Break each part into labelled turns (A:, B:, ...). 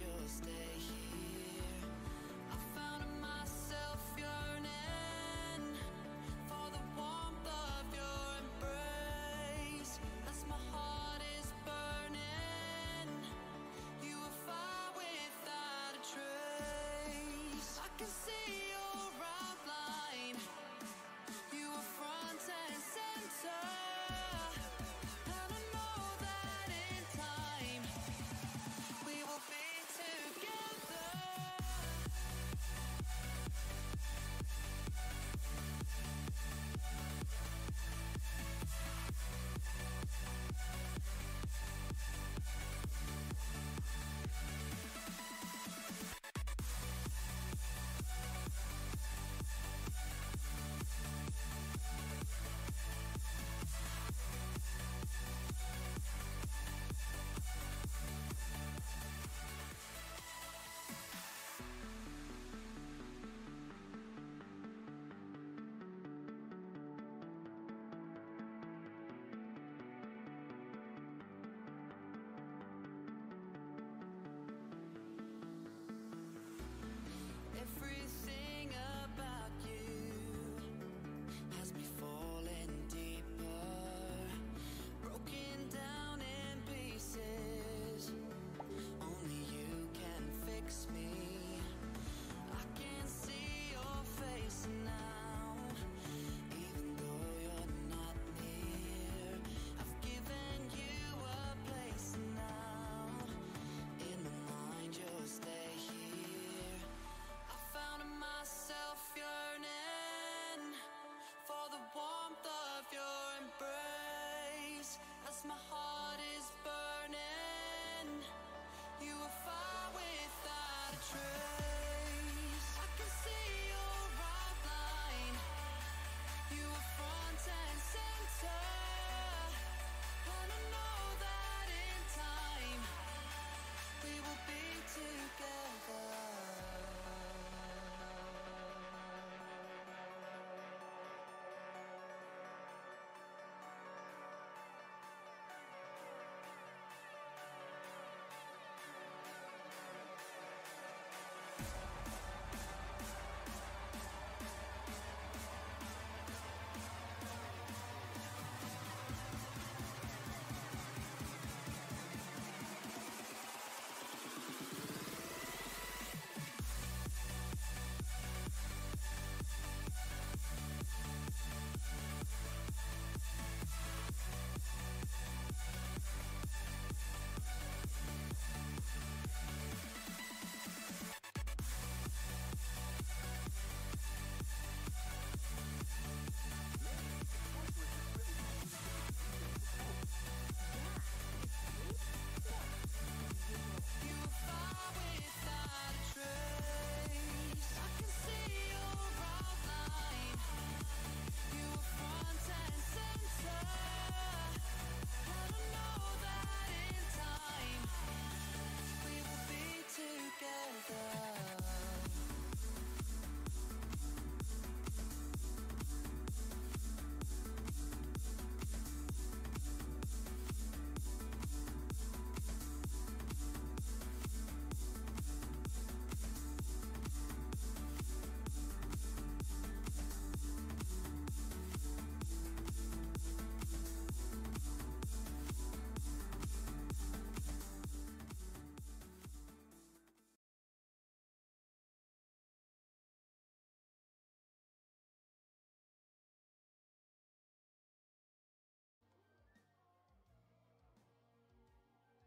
A: Just stay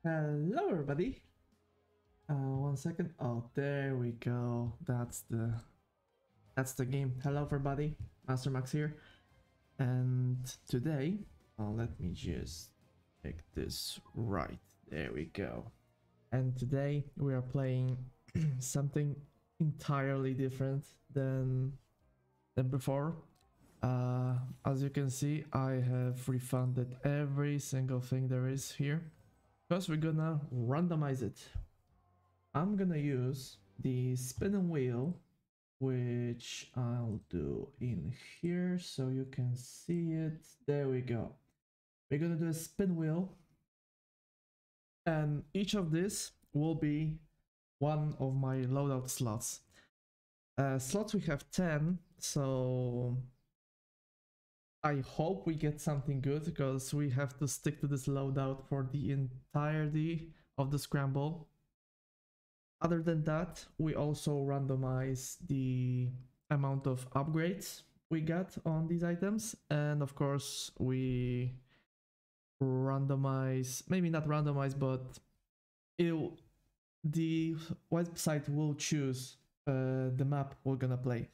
A: Hello, everybody. Uh, one second. Oh, there we go. That's the that's the game. Hello, everybody. Master Max here, and today, uh, let me just make this right. There we go. And today we are playing something entirely different than than before. Uh, as you can see, I have refunded every single thing there is here because we're gonna randomize it. I'm gonna use the spinning wheel, which I'll do in here so you can see it. There we go. We're gonna do a spin wheel, and each of this will be one of my loadout slots. Uh, slots we have 10, so I hope we get something good because we have to stick to this loadout for the entirety of the scramble. Other than that, we also randomize the amount of upgrades we got on these items and of course we randomize maybe not randomize but it the website will choose uh, the map we're gonna play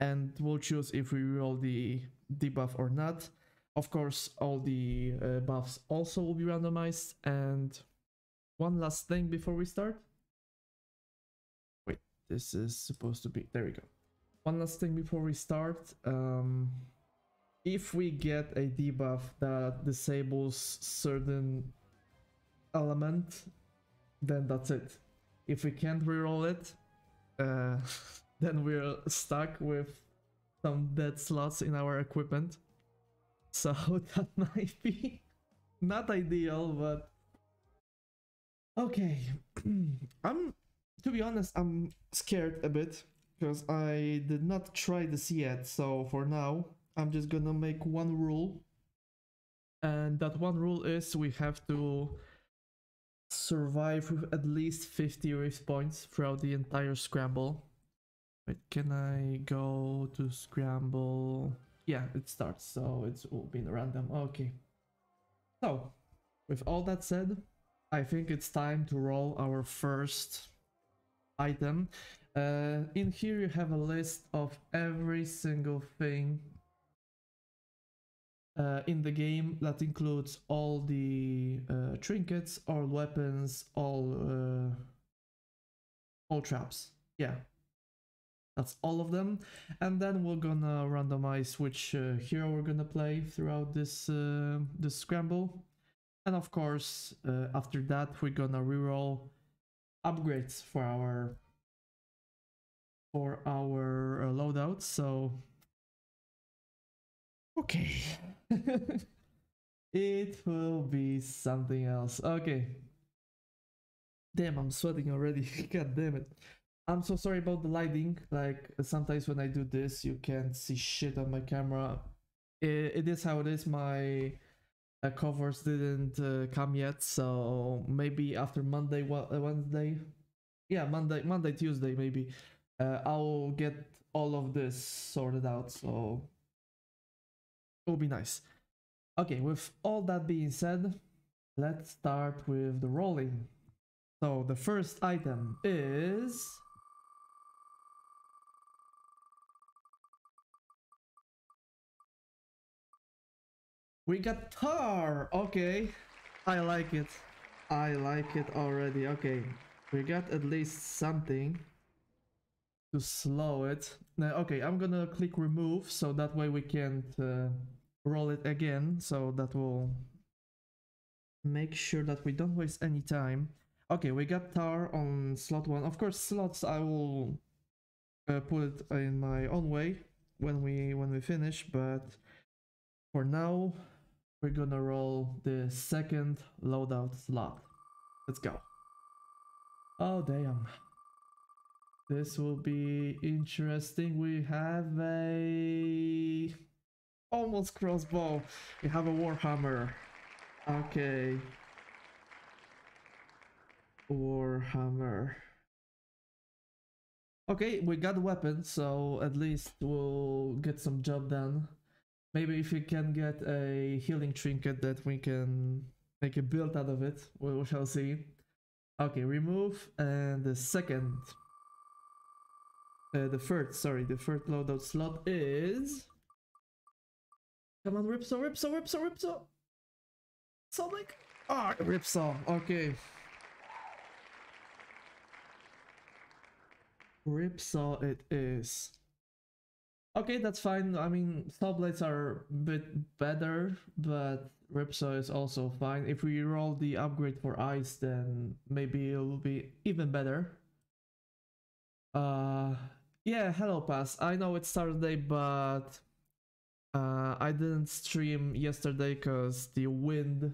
A: and we'll choose if we roll the debuff or not. Of course, all the uh, buffs also will be randomized. And one last thing before we start. Wait, this is supposed to be. There we go. One last thing before we start. Um, if we get a debuff that disables certain element, then that's it. If we can't reroll it, uh, then we're stuck with some dead slots in our equipment. So that might be not ideal, but okay. I'm to be honest, I'm scared a bit because I did not try this yet. So for now, I'm just gonna make one rule. And that one rule is we have to survive with at least 50 rift points throughout the entire scramble. Wait, can I go to scramble? Yeah, it starts, so it's all been random. Okay. So, with all that said, I think it's time to roll our first item. Uh, in here you have a list of every single thing uh, in the game that includes all the uh, trinkets, all weapons, all uh, all traps. Yeah, that's all of them. And then we're gonna randomize which uh, hero we're gonna play throughout this, uh, this scramble. And of course, uh, after that, we're gonna reroll upgrades for our for our uh, loadout. So, okay, it will be something else. Okay. Damn, I'm sweating already. God damn it. I'm so sorry about the lighting. Like sometimes when I do this, you can't see shit on my camera. it, it is how it is. My uh, covers didn't uh, come yet, so maybe after Monday, uh, Wednesday, yeah, Monday, Monday, Tuesday, maybe uh, I'll get all of this sorted out. So it will be nice. Okay, with all that being said, let's start with the rolling. So the first item is We got tar. Okay. I like it. I like it already. Okay. We got at least something to slow it. Now, okay, I'm gonna click remove so that way we can't uh, roll it again. So that will make sure that we don't waste any time. Okay, we got tar on slot one. Of course, slots I will uh, put it in my own way when we when we finish, but for now we're gonna roll the second loadout slot. Let's go. Oh damn. This will be interesting. We have a almost crossbow. We have a warhammer. Okay. Warhammer. Okay, we got a weapon, so at least we'll get some job done. Maybe if we can get a healing trinket that we can make a build out of it. We, shall see. Okay, remove and the second, uh, the third, sorry, the third loadout slot is. Come on, Ripsaw, Ripsaw, Ripsaw, Ripsaw. Sonic. Ah, Ripsaw. Okay. Ripsaw it is. Okay, that's fine. I mean, saw blades are a bit better, but Ripsaw is also fine. If we roll the upgrade for ice, then maybe it will be even better. Uh, yeah, hello Pass. I know it's Saturday, but uh, I didn't stream yesterday because the wind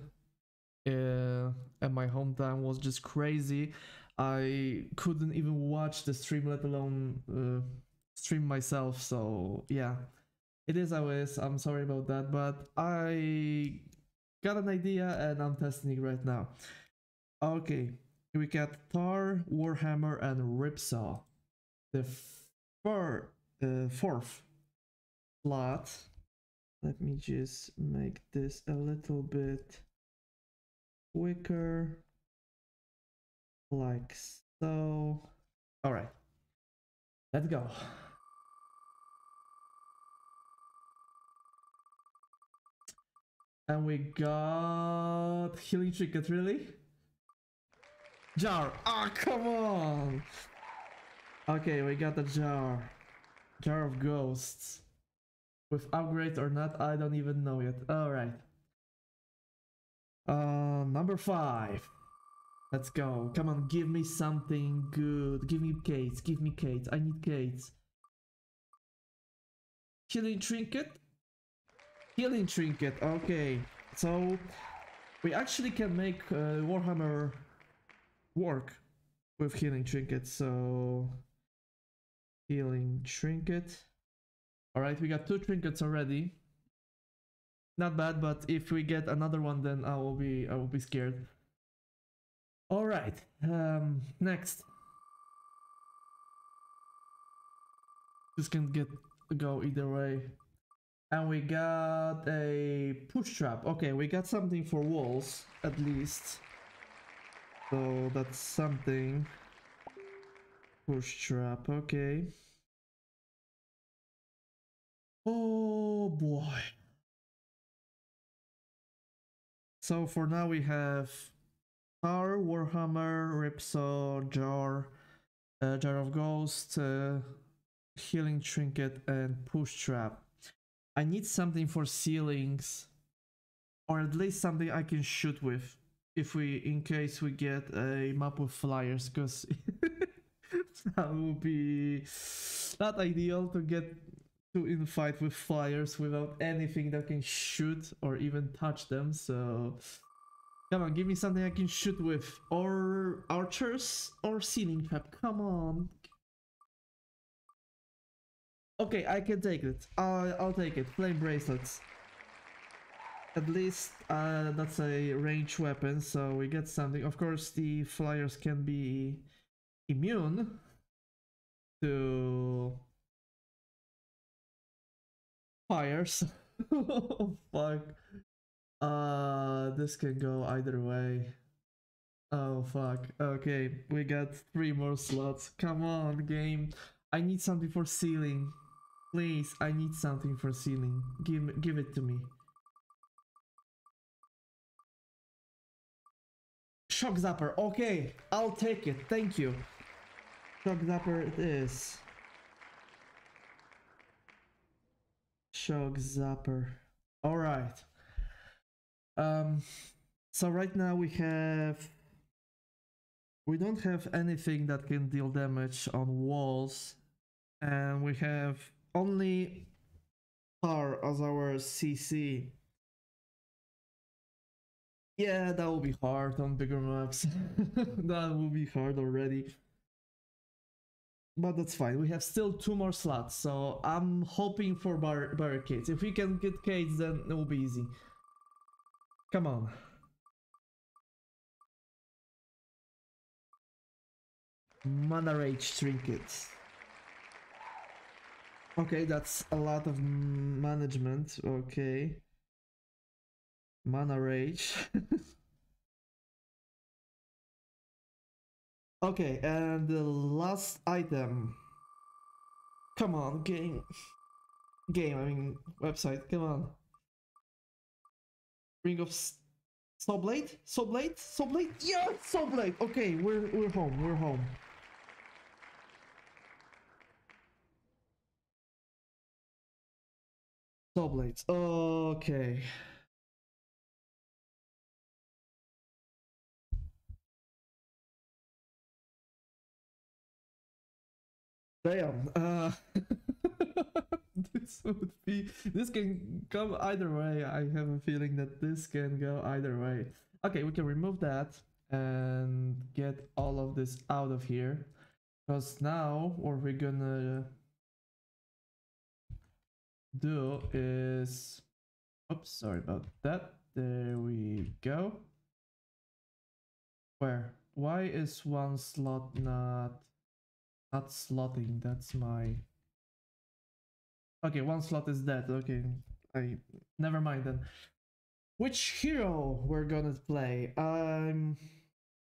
A: uh, at my hometown was just crazy. I couldn't even watch the stream, let alone uh, stream myself. So yeah, it is how it is. I'm sorry about that, but I got an idea and I'm testing it right now. Okay, we got Tar, Warhammer, and Ripsaw. The fir uh, fourth slot. Let me just make this a little bit quicker like so. All right, let's go. And we got healing trinket, really? Jar. Ah, oh, come on. Okay, we got the jar. Jar of ghosts. With upgrade or not, I don't even know yet. Alright. Uh, number five. Let's go. Come on, give me something good. Give me Kate. Give me Kate. I need Kate. Healing trinket. Healing trinket. Okay. So we actually can make uh, Warhammer work with healing trinket. So healing trinket. All right, we got two trinkets already. Not bad, but if we get another one, then I will be I will be scared. All right, um, next. This can get go either way. And we got a push trap. Okay, we got something for walls, at least. So that's something. Push trap, okay. Oh boy. So for now we have Power, Warhammer, Ripsaw, Jar, uh, Jar of Ghost, uh, Healing Trinket, and Push Trap. I need something for ceilings, or at least something I can shoot with, if we, in case we get a map with flyers, because that would be not ideal to get to in fight with flyers without anything that can shoot or even touch them, so... Come on, give me something I can shoot with. Or archers or ceiling trap. Come on. Okay, I can take it. I'll, I'll take it. Flame bracelets. At least uh, that's a range weapon, so we get something. Of course, the flyers can be immune to fires. oh, fuck. Uh, this can go either way. Oh, fuck. Okay, we got three more slots. Come on, game. I need something for ceiling. Please, I need something for ceiling. Give, give it to me. Shock Zapper. Okay, I'll take it. Thank you. Shock Zapper it is. Shock Zapper. Alright. Um, so right now we have... We don't have anything that can deal damage on walls. And we have only Tar as our CC. Yeah, that will be hard on bigger maps. that will be hard already. But that's fine. We have still two more slots, so I'm hoping for bar barricades. If we can get Kates, then it will be easy. Come on. Mana Rage Trinkets. Okay, that's a lot of management. Okay. Mana rage. okay, and the last item. Come on, game. Game, I mean, website, come on. Ring of Sawblade? Sawblade? Sawblade? Yeah, Sawblade! Okay, we're, we're home, we're home. Sawblades, okay. Damn. Uh, this would be. This can come either way. I have a feeling that this can go either way. Okay, we can remove that and get all of this out of here. Because now what we're gonna do is. Oops, sorry about that. There we go. Where? Why is one slot not not slotting? That's my. Okay, one slot is dead. Okay, I never mind then. Which hero we're gonna play? I'm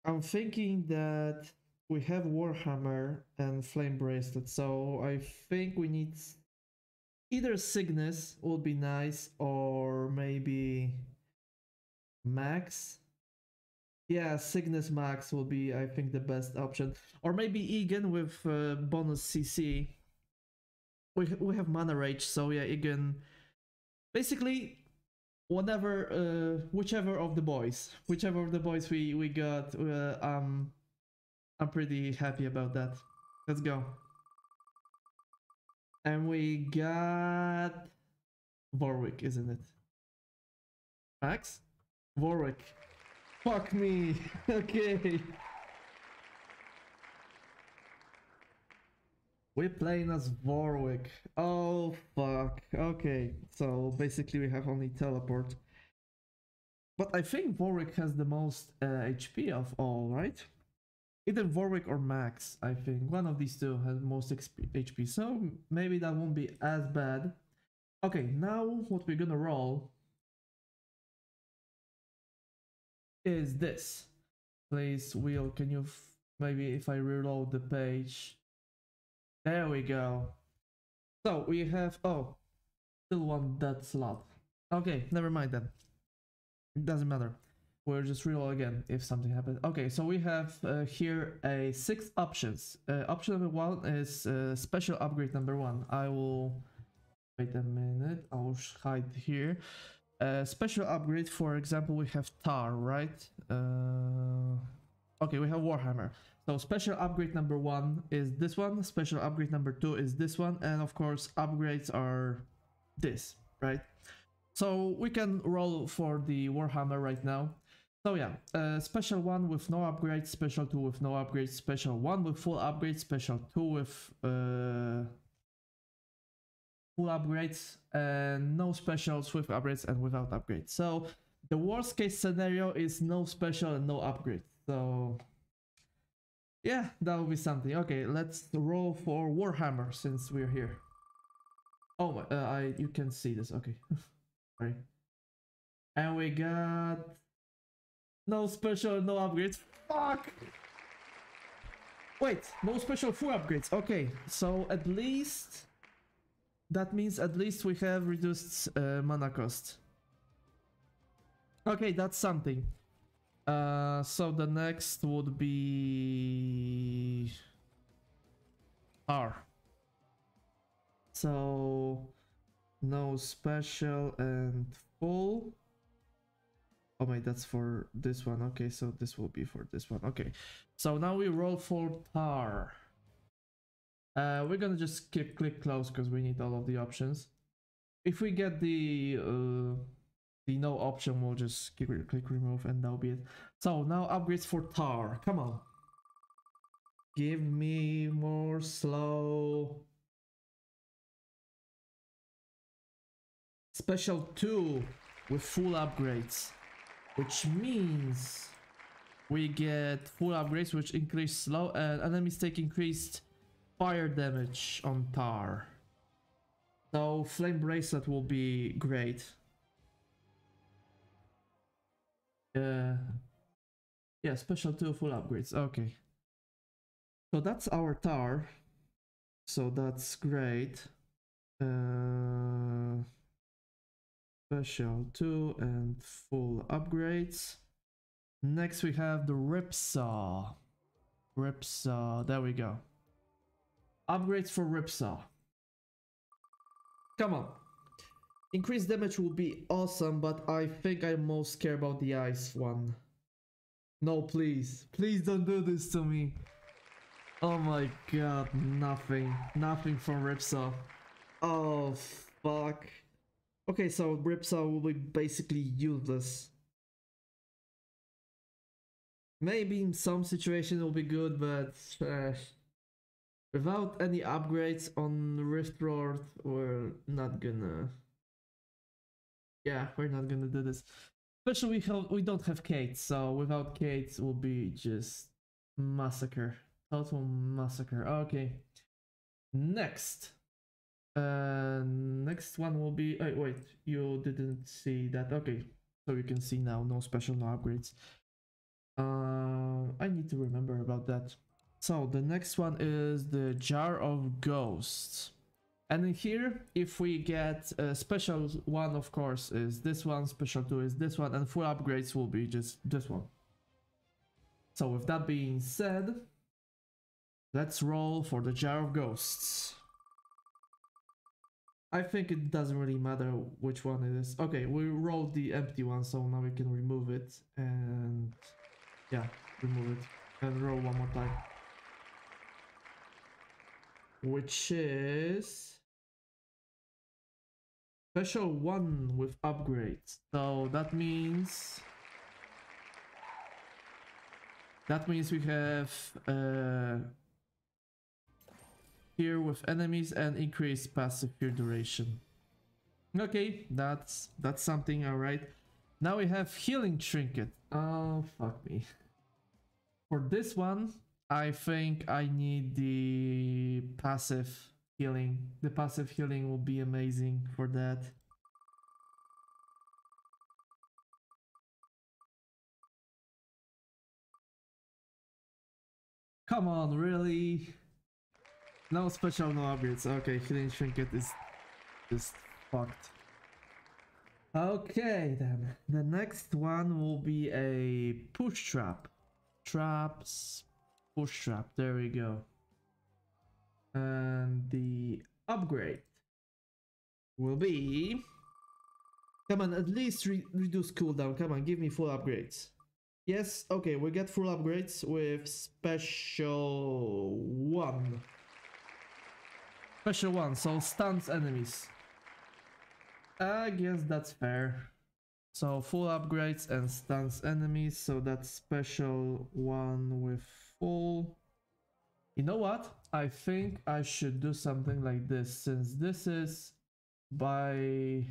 A: I'm thinking that we have Warhammer and Flame Bracelet, so I think we need either Cygnus would be nice or maybe Max. Yeah, Cygnus Max will be, I think, the best option. Or maybe Egan with uh, bonus CC. We, we have Mana Rage, so yeah, Egan. Basically, whatever, uh, whichever of the boys, whichever of the boys we, we got, uh, um, I'm pretty happy about that. Let's go. And we got Warwick, isn't it? Max? Warwick. Fuck me. okay. We're playing as Warwick. Oh fuck. Okay. So basically we have only teleport. But I think Warwick has the most uh, HP of all, right? Either Warwick or Max, I think. One of these two has most HP. So maybe that won't be as bad. Okay, now what we're gonna roll is this. Please, Will, can you maybe if I reload the page? There we go. So we have oh, still one that slot. Okay, never mind then. It doesn't matter. We'll just reroll again if something happens. Okay, so we have uh, here a six options. Uh, option number one is uh, special upgrade number one. I will wait a minute. I'll hide here. Uh, special upgrade, for example, we have Tar, right? Uh, okay, we have Warhammer. So special upgrade number one is this one. Special upgrade number two is this one, and of course, upgrades are this, right? So we can roll for the Warhammer right now. So yeah, uh, special one with no upgrades, special two with no upgrades, special one with full upgrades, special two with uh, full upgrades, and no specials with upgrades and without upgrades. So the worst case scenario is no special and no upgrade. So yeah, that will be something. Okay, let's roll for Warhammer since we're here. Oh, my, uh, I you can see this. Okay, sorry. And we got no special, no upgrades. Fuck. Wait, no special full upgrades. Okay, so at least that means at least we have reduced uh, mana cost. Okay, that's something. Uh, so the next would be R. So no special and full. Oh wait, that's for this one. Okay, so this will be for this one. Okay, so now we roll for tar. Uh, we're gonna just click, click close because we need all of the options. If we get the uh, the no option, we'll just click, click remove and that'll be it. So now upgrades for tar. Come on. Give me more slow. Special 2 with full upgrades. Which means we get full upgrades which increase slow and enemies take increased fire damage on tar. So flame bracelet will be great. Uh, yeah, special two full upgrades. Okay. So that's our tar. So that's great. Uh, special 2 and full upgrades. Next we have the Ripsaw. Ripsaw, there we go. Upgrades for Ripsaw. Come on. Increased damage will be awesome, but I think I most care about the ice one. No, please. Please don't do this to me. Oh my god, nothing. Nothing from Ripsaw. Oh, fuck. Okay, so Ripsaw will be basically useless. Maybe in some situations it will be good, but uh, without any upgrades on Rift Lord, we're not gonna. Yeah, we're not gonna do this. Especially we have we don't have Kate, so without Kate it will be just massacre, total massacre. Okay, next. Uh, next one will be. Oh, wait, you didn't see that. Okay, so you can see now. No special, no upgrades. Uh, I need to remember about that. So the next one is the Jar of Ghosts. And here, if we get a special one, of course, is this one, special two is this one, and full upgrades will be just this one. So with that being said, let's roll for the Jar of Ghosts. I think it doesn't really matter which one it is. Okay, we rolled the empty one, so now we can remove it and yeah, remove it and roll one more time. Which is special one with upgrades. So that means that means we have uh, here with enemies and increase passive fear duration. Okay, that's that's something. All right. Now we have healing trinket. Oh fuck me. For this one, I think I need the passive healing. The passive healing will be amazing for that. Come on, really? No special, no upgrades. Okay, healing trinket is just fucked. Okay, then. The next one will be a push trap. Traps, push trap. There we go. And the upgrade will be. Come on, at least re reduce cooldown. Come on, give me full upgrades. Yes, okay, we get full upgrades with special one. Special one, so stuns enemies. I guess that's fair. So full upgrades and stuns enemies, so that's special one with full. You know what? I think I should do something like this since this is by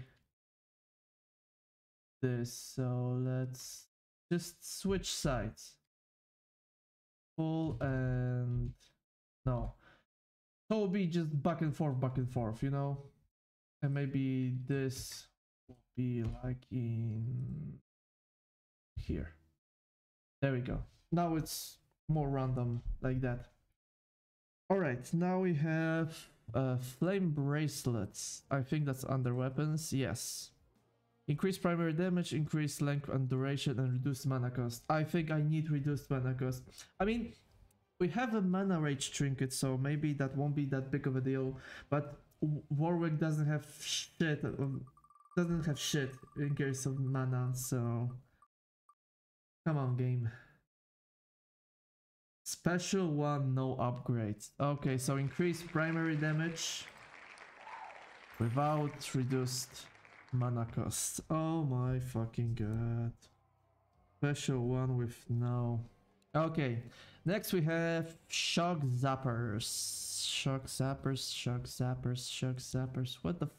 A: this. So let's just switch sides. Full and no. Toby just back and forth, back and forth, you know? And maybe this will be like in here. There we go. Now it's more random like that. Alright, now we have uh, flame bracelets. I think that's under weapons. Yes. Increase primary damage, increase length and duration, and reduce mana cost. I think I need reduced mana cost. I mean, we have a mana rage trinket, so maybe that won't be that big of a deal. But Warwick doesn't have shit, um, doesn't have shit in case of mana, so come on game. Special one, no upgrades. Okay, so increase primary damage without reduced mana cost. Oh my fucking god. Special one with no. Okay, next we have shock zappers shock zappers, shock zappers, shock zappers. What the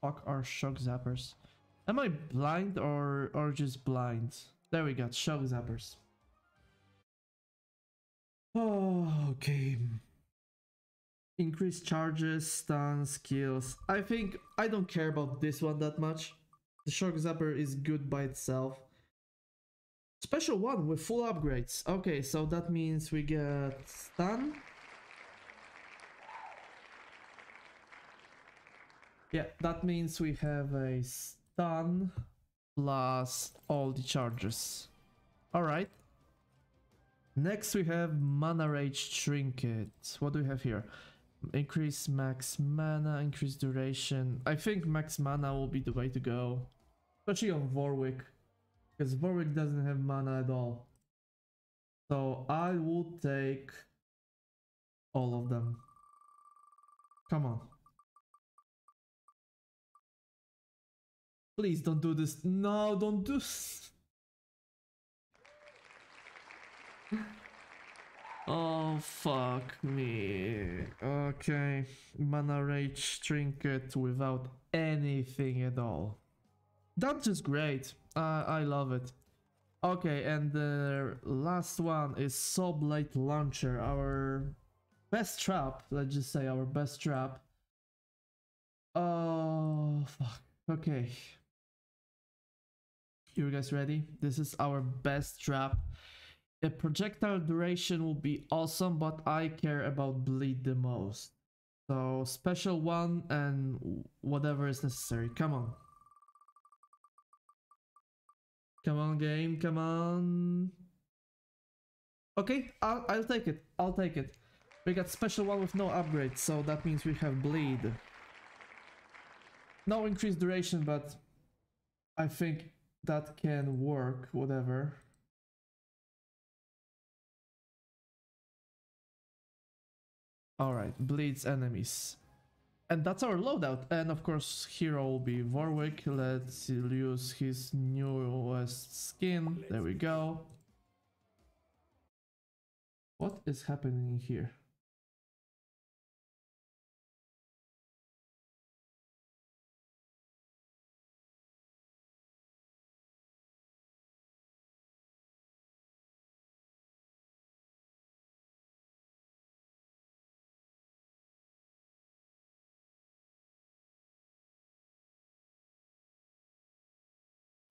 A: fuck are shock zappers? Am I blind or or just blind? There we go, shock zappers. Oh, okay. Increase charges, stun, skills. I think I don't care about this one that much. The shock zapper is good by itself. Special one with full upgrades. Okay, so that means we get stun. Yeah, that means we have a stun plus all the charges. Alright. Next we have Mana Rage Trinket. What do we have here? Increase max mana, increase duration. I think max mana will be the way to go. Especially on Warwick. Because Warwick doesn't have mana at all. So I will take all of them. Come on. Please don't do this. No, don't do. Oh, fuck me. Okay. Mana Rage Trinket without anything at all. That's just great. Uh, I love it. Okay, and the last one is Blade Launcher, our best trap. Let's just say our best trap. Oh, fuck. Okay. You guys ready? This is our best trap. A projectile duration will be awesome, but I care about bleed the most. So special one and whatever is necessary. Come on. Come on, game. Come on. Okay, I'll, I'll take it. I'll take it. We got special one with no upgrade, so that means we have bleed. No increased duration, but I think that can work, whatever. Alright, bleeds enemies. And that's our loadout. And of course, hero will be Warwick. Let's use his newest skin. There we go. What is happening here?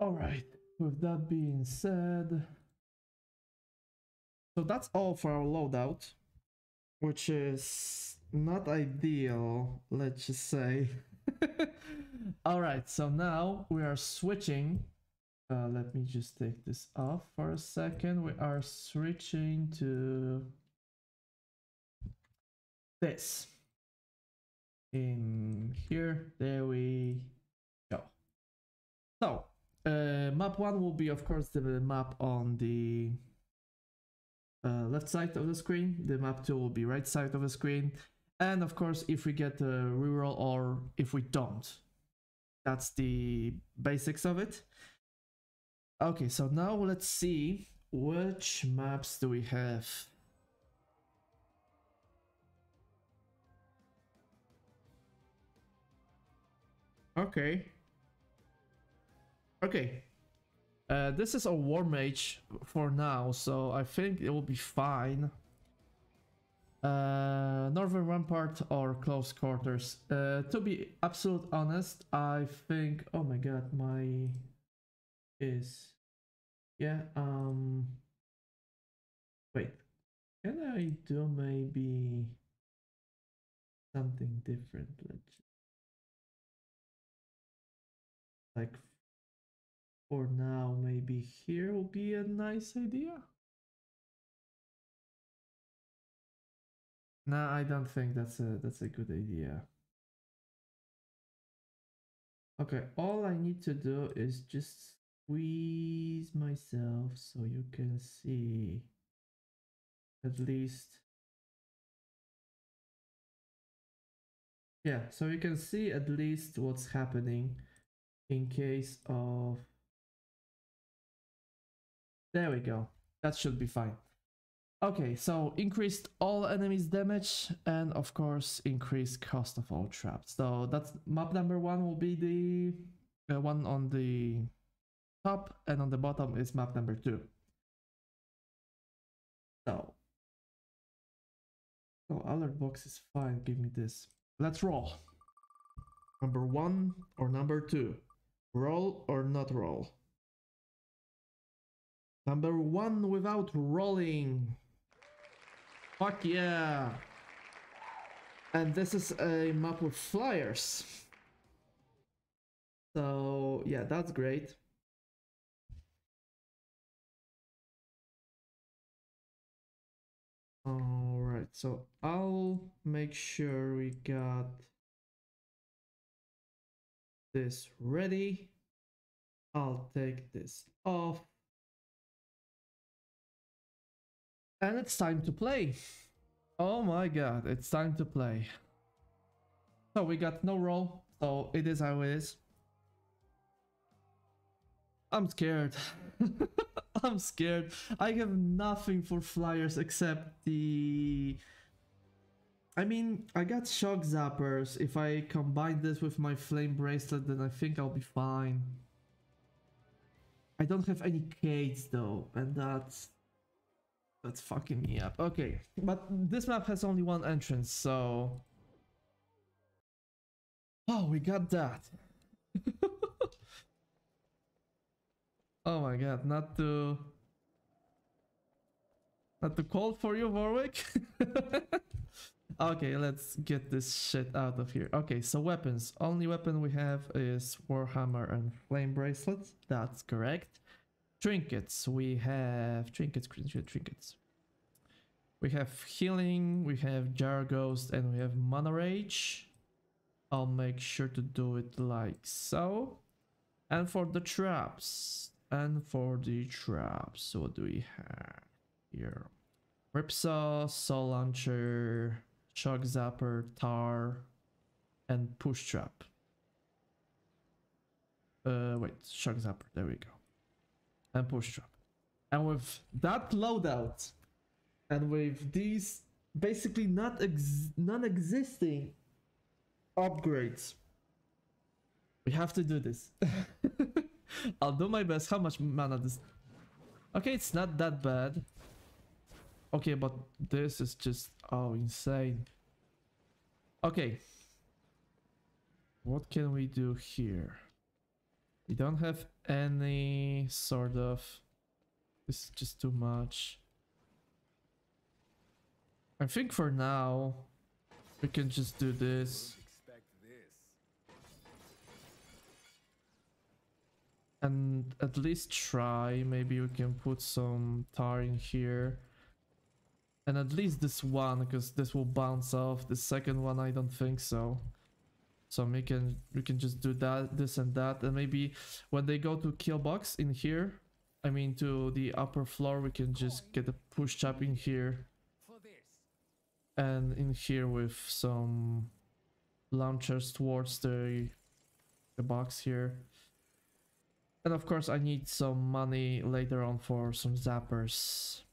A: Alright, with that being said... So that's all for our loadout, which is not ideal, let's just say. Alright, so now we are switching. Uh, let me just take this off for a second. We are switching to this. In here, there we go. So, uh, map 1 will be of course the map on the uh, left side of the screen, the map 2 will be right side of the screen, and of course if we get a reroll or if we don't. That's the basics of it. Okay, so now let's see which maps do we have. Okay, Okay. Uh, this is a War Mage for now, so I think it will be fine. Uh, Northern Rampart or Close Quarters. Uh, to be absolute honest, I think... Oh my god, my... Is... Yeah, um... Wait. Can I do maybe... Something different? Let's... Like for now, maybe here will be a nice idea. Nah, I don't think that's a that's a good idea. Okay, all I need to do is just squeeze myself so you can see at least yeah so you can see at least what's happening in case of there we go. That should be fine. Okay, so increased all enemies damage and of course increased cost of all traps. So that's map number one will be the uh, one on the top and on the bottom is map number two. So, so alert box is fine, give me this. Let's roll. Number one or number two? Roll or not roll? Number one without rolling. Fuck yeah. And this is a map with flyers. So yeah, that's great. Alright, so I'll make sure we got this ready. I'll take this off. And it's time to play. Oh my god, it's time to play. So we got no roll, so it is how it is. I'm scared. I'm scared. I have nothing for flyers except the... I mean, I got shock zappers. If I combine this with my flame bracelet, then I think I'll be fine. I don't have any Kates though, and that's... That's fucking me up. Okay, but this map has only one entrance, so... Oh, we got that. oh my god, not to... Not too cold for you, Warwick? okay, let's get this shit out of here. Okay, so weapons. Only weapon we have is Warhammer and Flame Bracelets. That's correct. Trinkets. We have trinkets, trinkets. We have healing, we have Jar Ghost, and we have Mana Rage. I'll make sure to do it like so. And for the traps, and for the traps, what do we have here? Ripsaw, Soul Launcher, Shock Zapper, Tar, and Push Trap. Uh, wait, Shock Zapper, there we go. And Push Trap. And with that loadout, and with these basically not ex non-existing upgrades, we have to do this. I'll do my best. How much mana this? Okay, it's not that bad. Okay, but this is just oh insane. Okay. What can we do here? We don't have any sort of... This is just too much. I think for now, we can just do this. And at least try, maybe we can put some tar in here. And at least this one, because this will bounce off. The second one, I don't think so. So we can we can just do that, this and that, and maybe when they go to kill box in here, I mean to the upper floor, we can just get a push trap in here, and in here with some launchers towards the the box here. And of course I need some money later on for some zappers.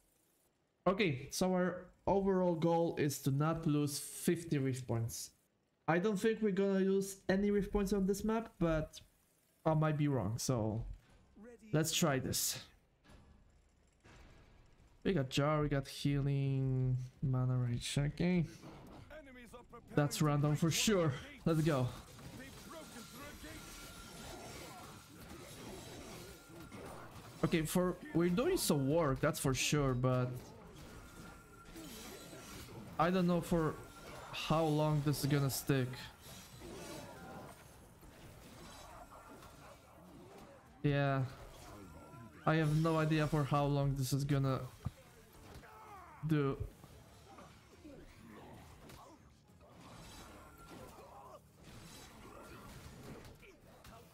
A: Okay, so our overall goal is to not lose 50 rift points. I don't think we're gonna use any rift points on this map, but I might be wrong, so let's try this. We got jar, we got healing, mana rage, okay. That's random for sure. Let's go. Okay, for we're doing some work, that's for sure, but I don't know for how long this is gonna stick. Yeah. I have no idea for how long this is gonna do.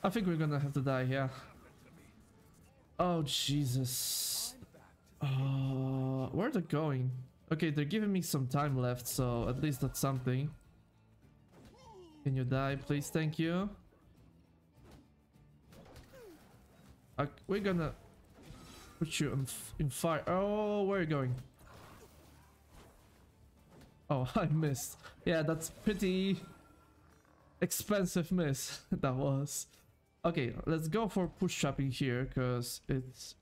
A: I think we're gonna have to die, yeah. Oh, Jesus. Uh, where are they going? Okay, they're giving me some time left, so at least that's something. Can you die, please? Thank you. Uh, we're gonna put you in, in fire. Oh, where are you going? Oh, I missed. Yeah, that's pretty expensive miss that was. Okay, let's go for push trapping here because it's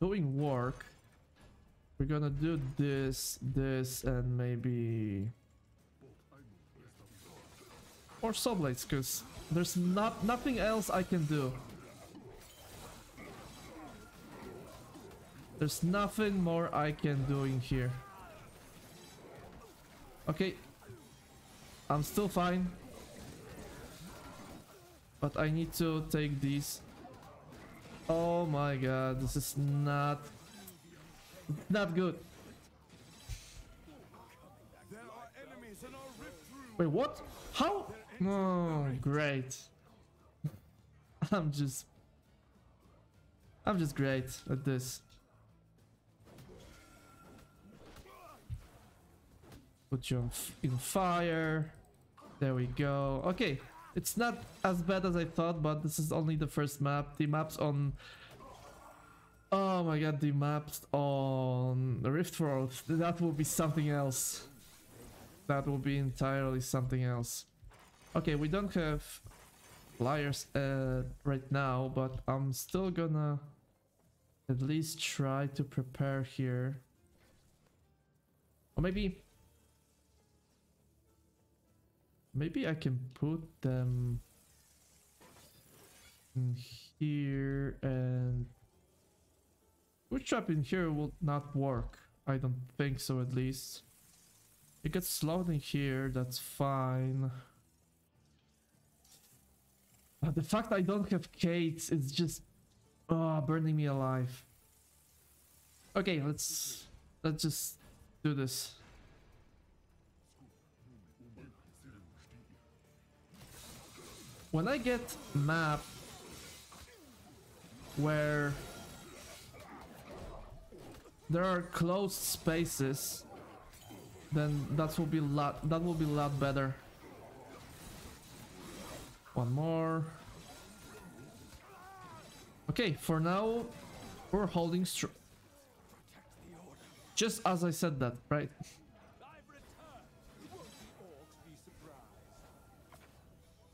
A: doing work. We're gonna do this, this, and maybe... Or sublights, because there's not nothing else I can do. There's nothing more I can do in here. Okay. I'm still fine. But I need to take these. Oh my god, this is not... Not good. Wait, what? How? Oh, great. I'm just... I'm just great at this. Put you in fire. There we go. Okay, it's not as bad as I thought, but this is only the first map. The maps on... Oh my god, the maps on Rift World. That will be something else. That will be entirely something else. Okay, we don't have flyers uh, right now, but I'm still gonna at least try to prepare here. Or maybe Maybe I can put them in here and Push trap in here will not work. I don't think so at least. It gets slowed in here, that's fine. But the fact I don't have Kates is just oh, burning me alive. Okay, let's let's just do this. when I get map where there are closed spaces, then that will be lot that will be a lot better. One more. Okay, for now we're holding strong. Just as I said that, right?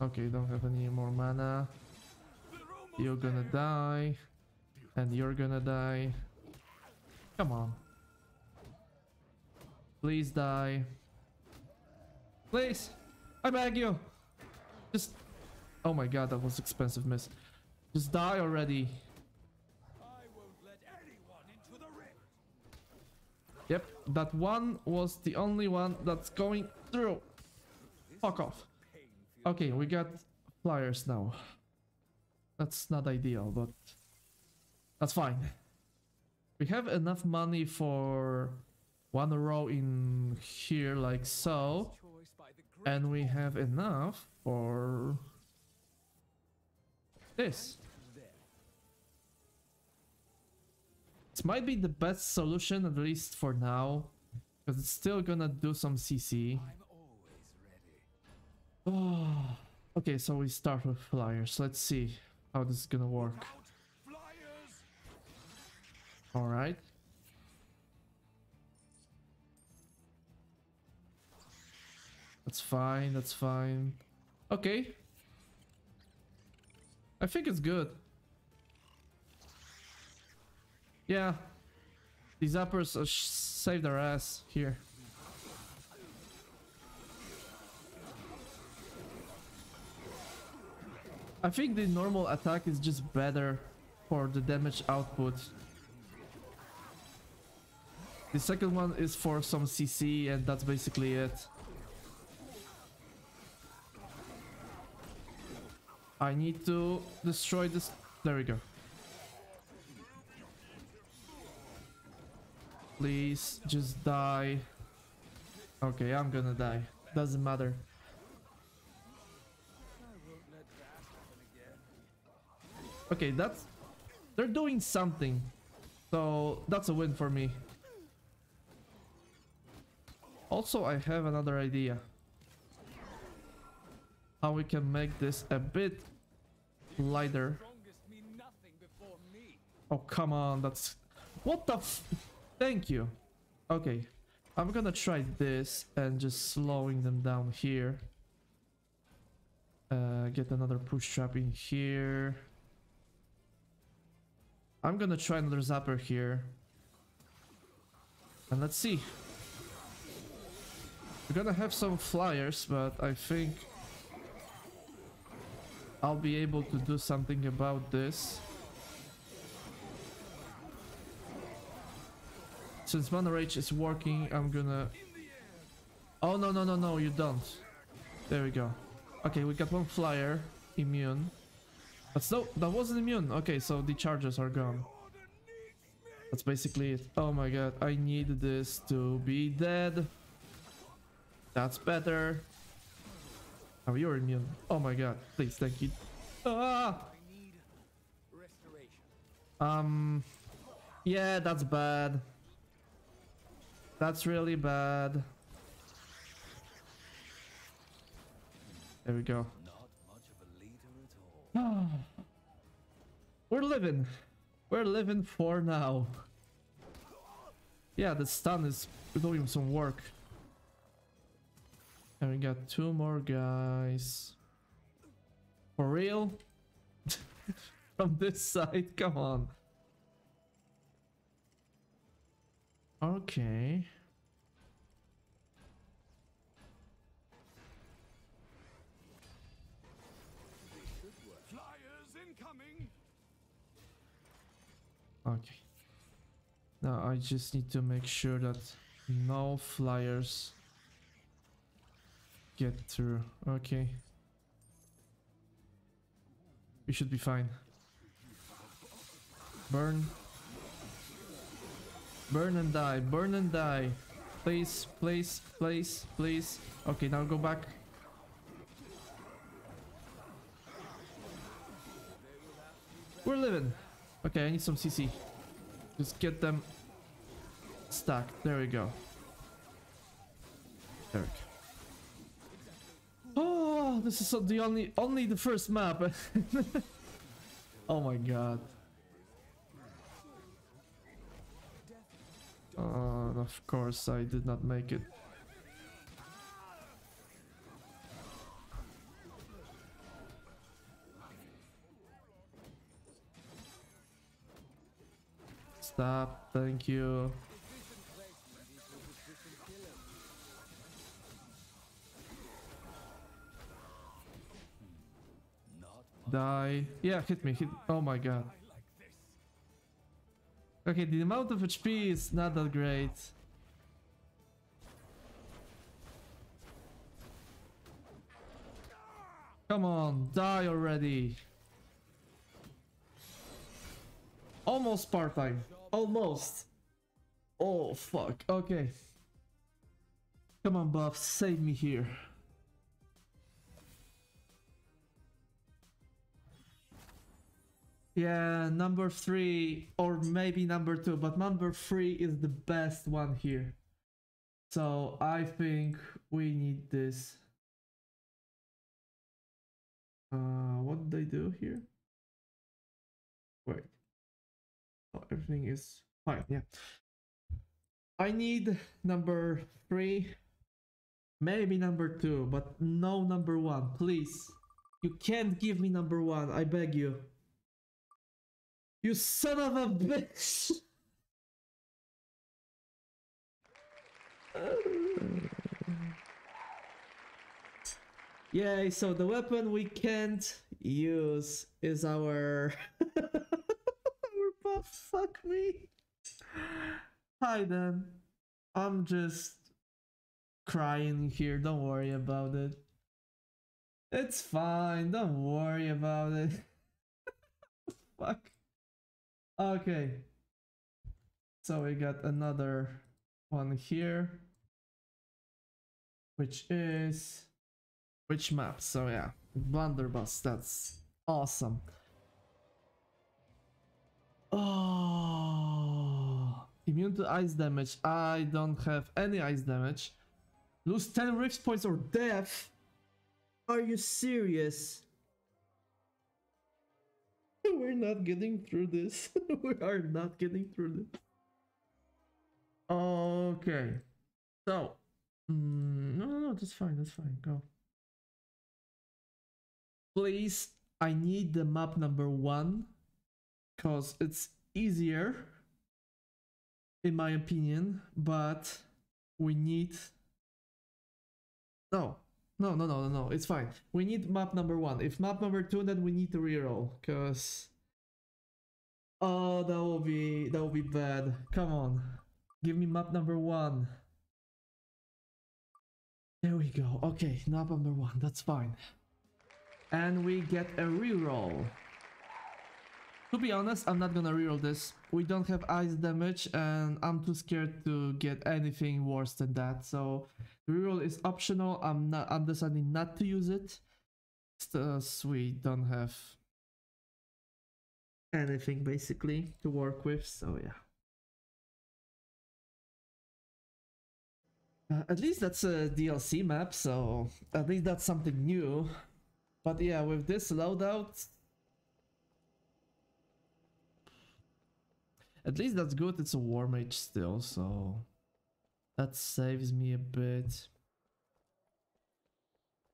A: Okay, don't have any more mana. You're gonna die. And you're gonna die. Come on. Please die. Please! I beg you! Just... Oh my god, that was expensive miss. Just die already. Yep, that one was the only one that's going through. Fuck off. Okay, we got flyers now. That's not ideal, but that's fine. We have enough money for one row in here like so. And we have enough for this. This might be the best solution, at least for now. Because it's still gonna do some CC. Oh, okay, so we start with flyers. Let's see how this is gonna work. All right. That's fine, that's fine. Okay. I think it's good. Yeah. These uppers uh, save their ass here. I think the normal attack is just better for the damage output. The second one is for some CC and that's basically it. I need to destroy this. There we go. Please, just die. Okay, I'm gonna die. Doesn't matter. Okay, that's... They're doing something. So, that's a win for me. Also, I have another idea. How we can make this a bit lighter. Oh, come on, that's... What the Thank you. Okay, I'm gonna try this and just slowing them down here. Uh, get another push trap in here. I'm gonna try another zapper here. And let's see. Gonna have some flyers, but I think I'll be able to do something about this. Since Mana Rage is working, I'm gonna... Oh, no, no, no, no, you don't. There we go. Okay, we got one flyer. Immune. But no, that wasn't immune. Okay, so the charges are gone. That's basically it. Oh my god, I need this to be dead. That's better. Oh, you're immune. Oh my god, please, thank you. Ah! Um, yeah, that's bad. That's really bad. There we go. We're living. We're living for now. Yeah, the stun is doing some work. And we got two more guys. For real? From this side, come on. Okay.
B: Flyers incoming.
A: Okay. Now I just need to make sure that no flyers get through. Okay. We should be fine. Burn. Burn and die. Burn and die. Please, please, please, please. Okay, now go back. We're living. Okay, I need some CC. Just get them stacked. There we go. There we go. Oh, this is the only only the first map. oh my god. Uh, of course I did not make it. Stop, thank you. Die. Yeah, hit me. Hit. Oh my god. Okay, the amount of HP is not that great. Come on, die already. Almost part-time. Almost. Oh, fuck. Okay. Come on, buff. Save me here. Yeah, number three, or maybe number two, but number three is the best one here. So I think we need this. Uh, what did they do here? Wait. Oh, everything is fine, yeah. I need number three, maybe number two, but no number one, please. You can't give me number one, I beg you. You son of a bitch! Yay, so the weapon we can't use is our... our buff, fuck me. Hi then. I'm just crying here, don't worry about it. It's fine, don't worry about it. Fuck. Okay. So we got another one here. Which is which map? So yeah, Blunderbuss, that's awesome. Oh immune to ice damage. I don't have any ice damage. Lose 10 rift points or death. Are you serious? We're not getting through this. we are not getting through this. Okay. So. Mm, no, no, no, that's fine. That's fine. Go. Please, I need the map number one. Because it's easier. In my opinion. But we need. No, no, no, no, no, no. It's fine. We need map number one. If map number two, then we need to reroll. Cause oh, that will be that will be bad. Come on, Give me map number one. There we go. Okay, map number one. That's fine. And we get a reroll. To be honest, I'm not gonna reroll this. We don't have ice damage and I'm too scared to get anything worse than that. So reroll is optional. I'm not I'm deciding not to use it. Because we don't have anything basically to work with, so yeah. Uh, at least that's a DLC map, so at least that's something new. But yeah, with this loadout, At least that's good, it's a war mage still, so that saves me a bit.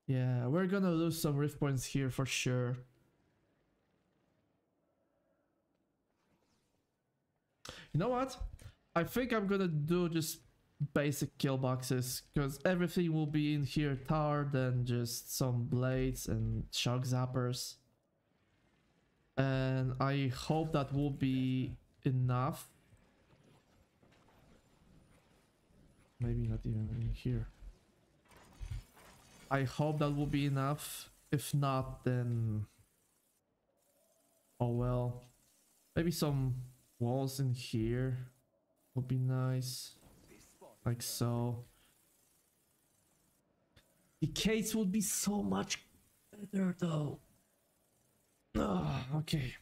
A: Yeah, we're gonna lose some rift points here for sure. You know what? I think I'm gonna do just basic kill boxes because everything will be in here tower than just some blades and shock zappers. And I hope that will be enough. Maybe not even in here. I hope that will be enough. If not, then... Oh well. Maybe some walls in here would be nice. Like so. The case would be so much better though. Ah, okay.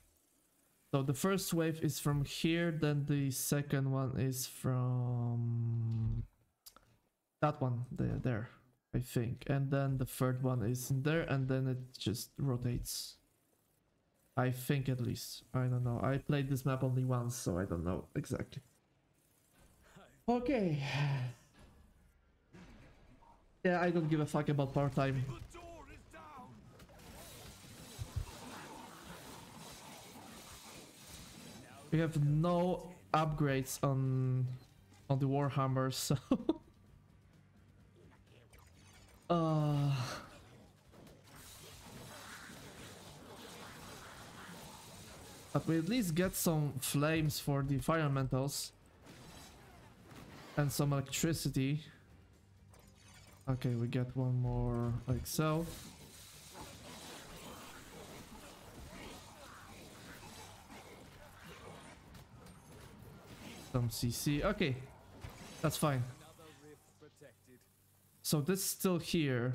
A: So the first wave is from here, then the second one is from that one there, there, I think. And then the third one is in there, and then it just rotates. I think at least. I don't know. I played this map only once, so I don't know exactly. Okay. Yeah, I don't give a fuck about part time. We have no upgrades on on the Warhammer, so uh But we at least get some flames for the firementals and some electricity. Okay, we get one more like so. Some CC. Okay, that's fine. So this is still here.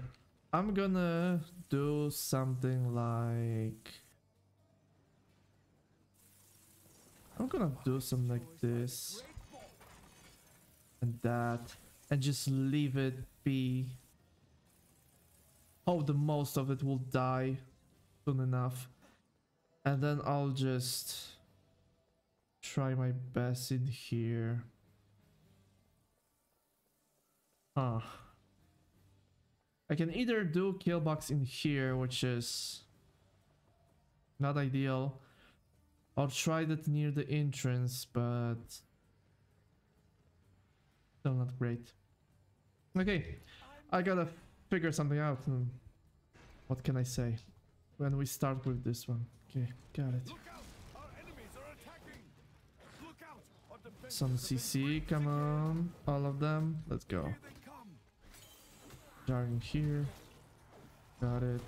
A: I'm gonna do something like... I'm gonna do something like this. And that. And just leave it be. Hope the most of it will die soon enough. And then I'll just try my best in here. Huh. I can either do kill box in here, which is not ideal. I'll try that near the entrance, but still not great. Okay, I gotta figure something out. What can I say? When we start with this one. Okay, got it. Some CC, come on. All of them. Let's go. Jarring here. Got it.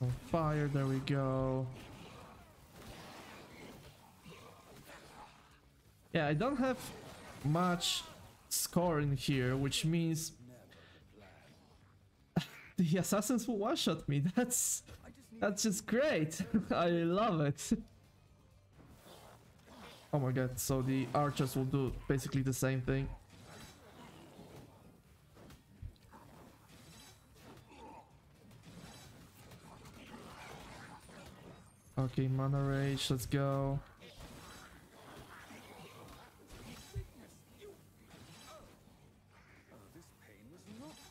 A: On fire, there we go. Yeah, I don't have much score in here, which means the assassins will one-shot me. That's that's just great. I love it. Oh my god, so the archers will do basically the same thing. Okay, mana rage, let's go.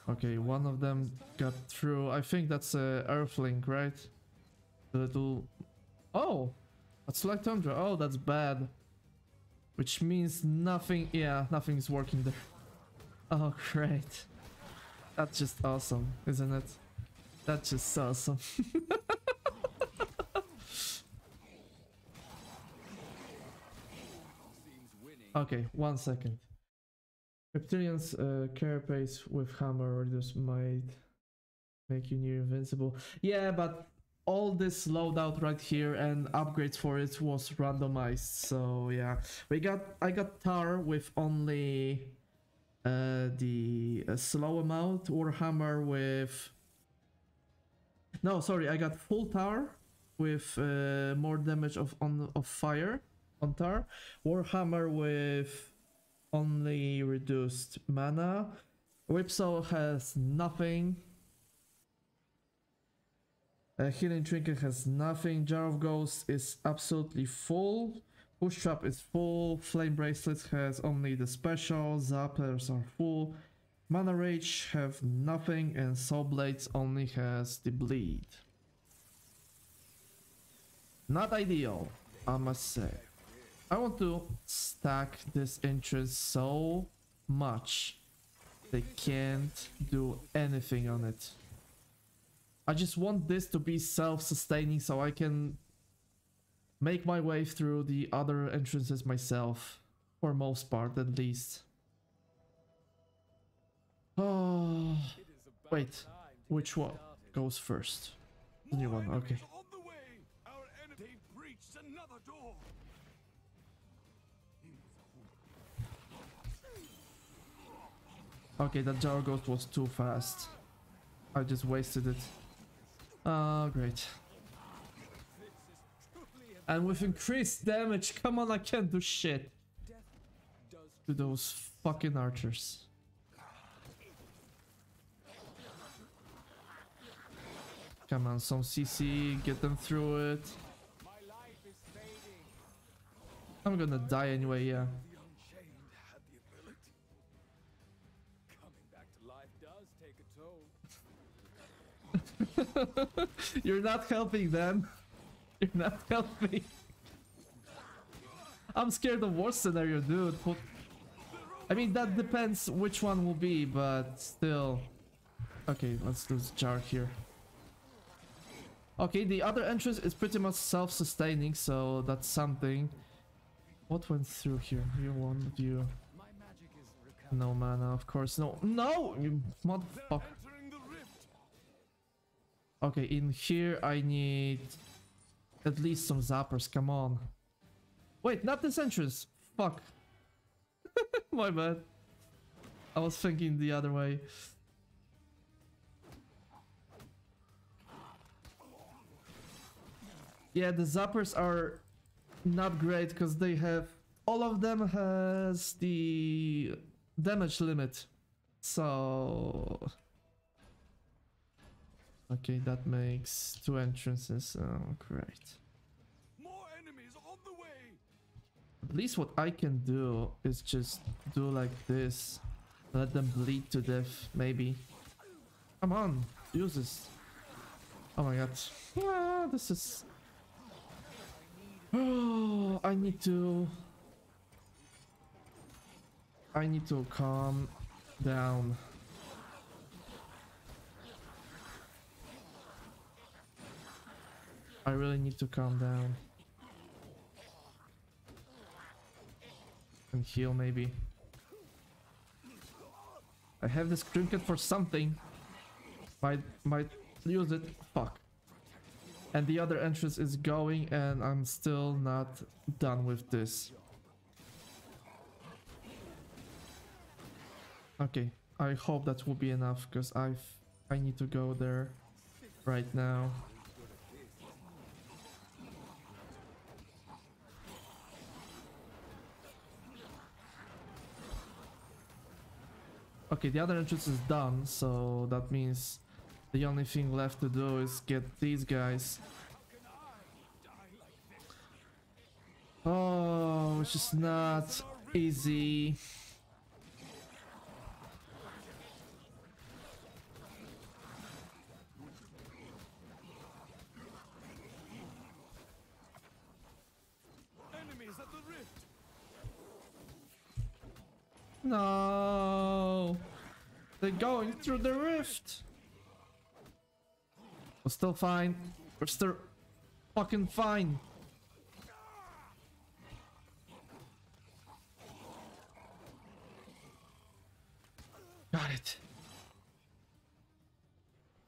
A: Okay, one of them got through. I think that's a Earthlink, right? The little... Oh! That's like Tundra. Oh, that's bad. Which means nothing... Yeah, nothing is working there. Oh, great. That's just awesome, isn't it? That's just awesome. Okay, one second. Reptilians uh, carapace with hammer reduce might make you near invincible. Yeah, but all this loadout right here and upgrades for it was randomized. So yeah, we got I got Tar with only uh, the uh, slow amount, Warhammer with no, sorry, I got full Tar with uh, more damage of on of fire on Tar, Warhammer with only reduced mana. Whipsaw has nothing. Uh, healing Trinket has nothing. Jar of Ghost is absolutely full. Push Trap is full. Flame Bracelet has only the special. Zappers are full. Mana Rage have nothing. And Soul Blades only has the bleed. Not ideal, I must say. I want to stack this entrance so much they can't do anything on it. I just want this to be self-sustaining so I can make my way through the other entrances myself. For most part, at least. Oh, wait. Which one goes first? The new one, okay. Okay, that ghost was too fast. I just wasted it. Oh, great. And with increased damage, come on, I can't do shit. To those fucking archers. Come on, some CC, get them through it. I'm gonna die anyway, yeah. You're not helping them. You're not helping. I'm scared of worst scenario, dude. I mean, that depends which one will be, but still. Okay, let's do this jar here. Okay, the other entrance is pretty much self-sustaining, so that's something. What went through here? You want you?
B: My magic is recovered.
A: No mana, of course. No, no, you motherfucker. Okay, in here I need at least some zappers, come on. Wait, not this entrance. Fuck. My bad. I was thinking the other way. Yeah, the zappers are not great because they have all of them has the damage limit. So Okay, that makes two entrances. Oh, great.
B: More enemies on the way!
A: At least what I can do is just do like this. Let them bleed to death, maybe. Come on, use this. Oh my god. Ah, this is... Oh, I need to... I need to calm down. I really need to calm down. And heal maybe. I have this trinket for something. Might might use it. Fuck. And the other entrance is going and I'm still not done with this. Okay, I hope that will be enough because I've I need to go there right now. Okay, the other entrance is done, so that means the only thing left to do is get these guys. Oh, which is not easy. No, they're going through the rift. We're still fine. We're still fucking fine. Got it.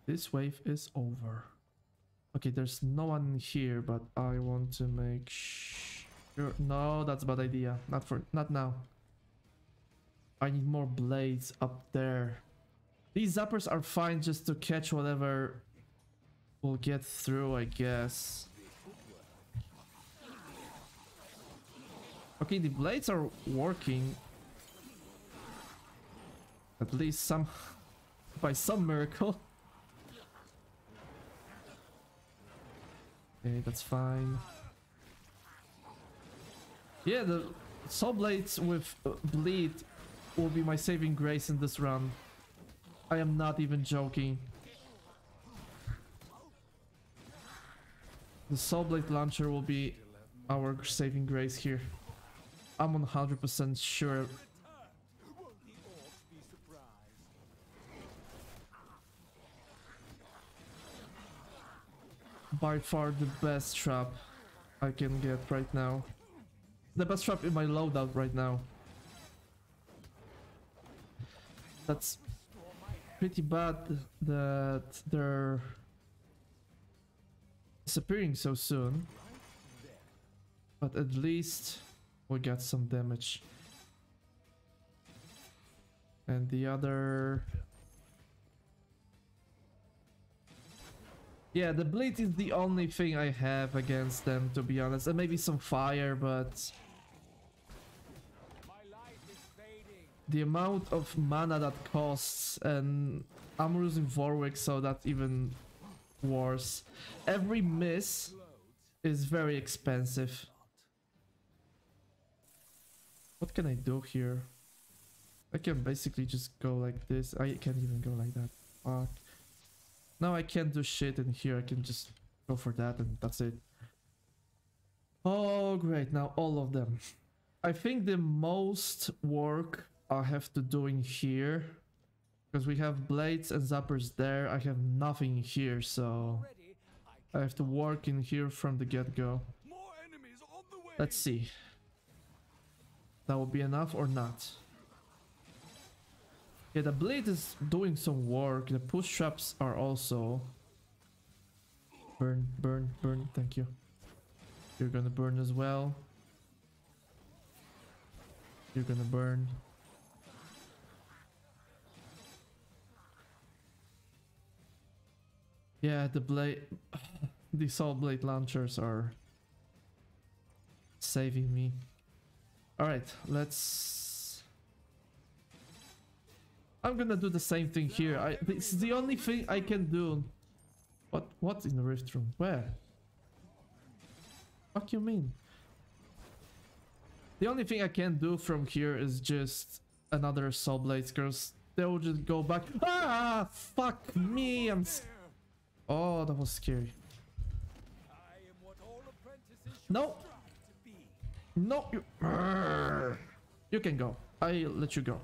A: This wave is over. Okay, there's no one here, but I want to make sure. No, that's a bad idea. Not for, not now. I need more blades up there. These zappers are fine just to catch whatever will get through, I guess. Okay, the blades are working. At least some by some miracle. Okay, that's fine. Yeah, the saw blades with uh, bleed will be my saving grace in this run. I am not even joking. The Soul blade launcher will be our saving grace here. I'm 100% sure. By far the best trap I can get right now. The best trap in my loadout right now. That's pretty bad that they're disappearing so soon. But at least we got some damage. And the other... Yeah, the bleed is the only thing I have against them, to be honest. And maybe some fire, but... The amount of mana that costs, and I'm losing Warwick, so that's even worse. Every miss is very expensive. What can I do here? I can basically just go like this. I can't even go like that. Fuck. Now I can't do shit in here. I can just go for that and that's it. Oh, great. Now all of them. I think the most work I have to do in here because we have blades and zappers there. I have nothing here, so I have to work in here from the get-go. Let's see. That will be enough or not. Yeah, the blade is doing some work. The push traps are also... Burn, burn, burn. Thank you. You're gonna burn as well. You're gonna burn. Yeah, the blade... the saw blade launchers are saving me. Alright, let's... I'm gonna do the same thing here. I, it's the only thing I can do. What? What in the rift room? Where? What you mean? The only thing I can do from here is just another saw blades, because they'll just go back. Ah! Fuck me! I'm. Oh, that was scary. No! No, you. You can go. I let you go.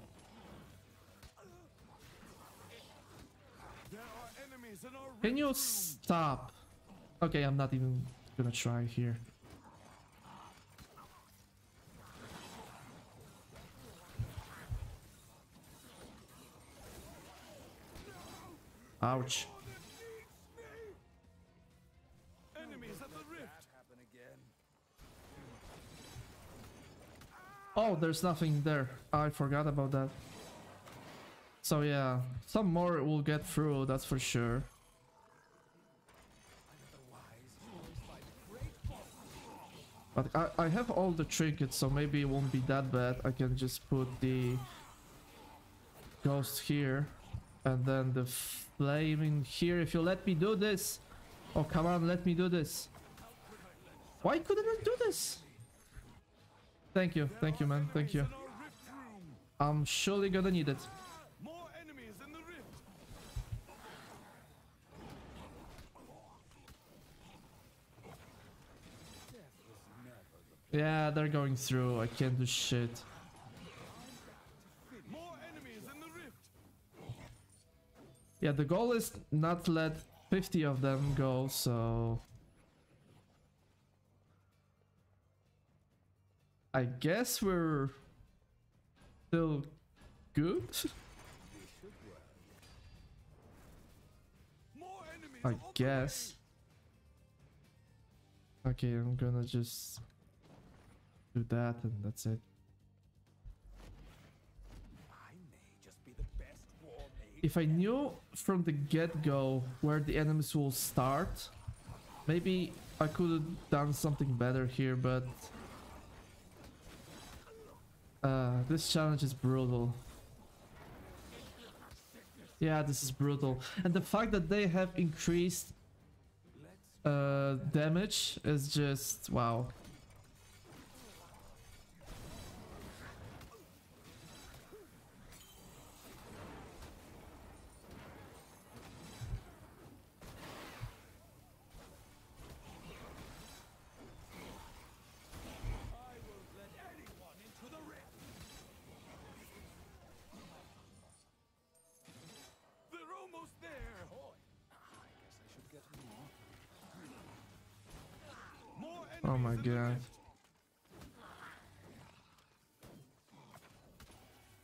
A: Can you stop? Okay, I'm not even gonna try here. Ouch. Oh, there's nothing there. I forgot about that. So yeah, some more will get through, that's for sure. But I, I have all the trinkets, so maybe it won't be that bad. I can just put the ghost here and then the flaming here if you let me do this. Oh, come on, let me do this. Why couldn't I do this? Thank you, thank you, man, thank you. I'm surely gonna need it. Yeah, they're going through. I can't do shit. Yeah, the goal is not let 50 of them go, so... I guess we're still good. I guess. Okay, I'm gonna just do that and that's it. If I knew from the get-go where the enemies will start, maybe I could have done something better here, but uh, this challenge is brutal. Yeah, this is brutal. And the fact that they have increased uh, damage is just wow.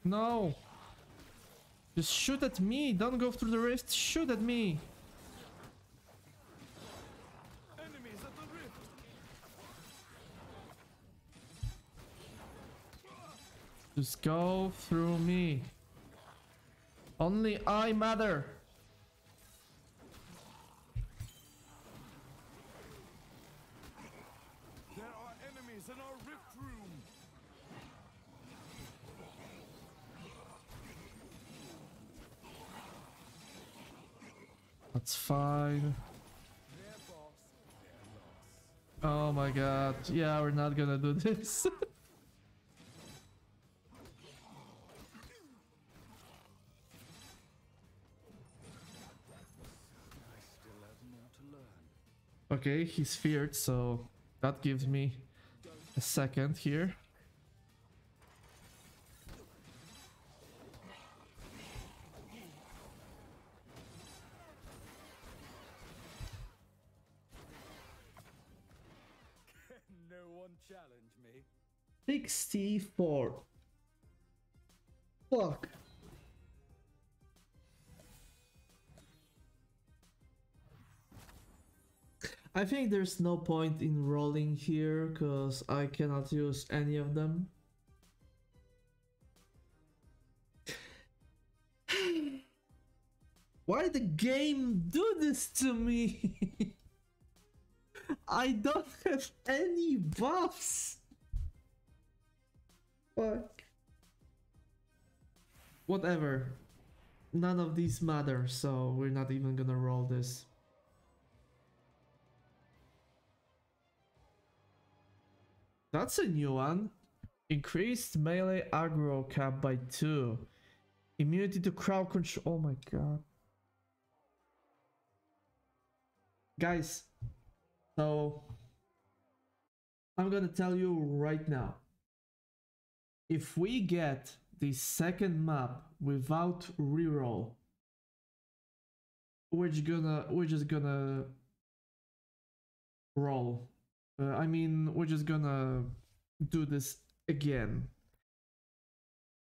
A: No! Just shoot at me! Don't go through the rift! Shoot at me! Just go through me. Only I matter.
B: There are enemies in our rift room.
A: That's fine.
B: Their boss, their loss.
A: Oh my god. Yeah, we're not gonna do this. Okay, he's feared, so that gives me a second here. 64. Fuck. I think there's no point in rolling here because I cannot use any of them. Why the game do this to me? I don't have any buffs. Fuck. Whatever. None of these matter, so we're not even gonna roll this. That's a new one. Increased melee aggro cap by 2. Immunity to crowd control. Oh my god. Guys, so I'm gonna tell you right now. If we get the second map without reroll, we're just gonna we're just gonna roll. Uh, I mean, we're just gonna do this again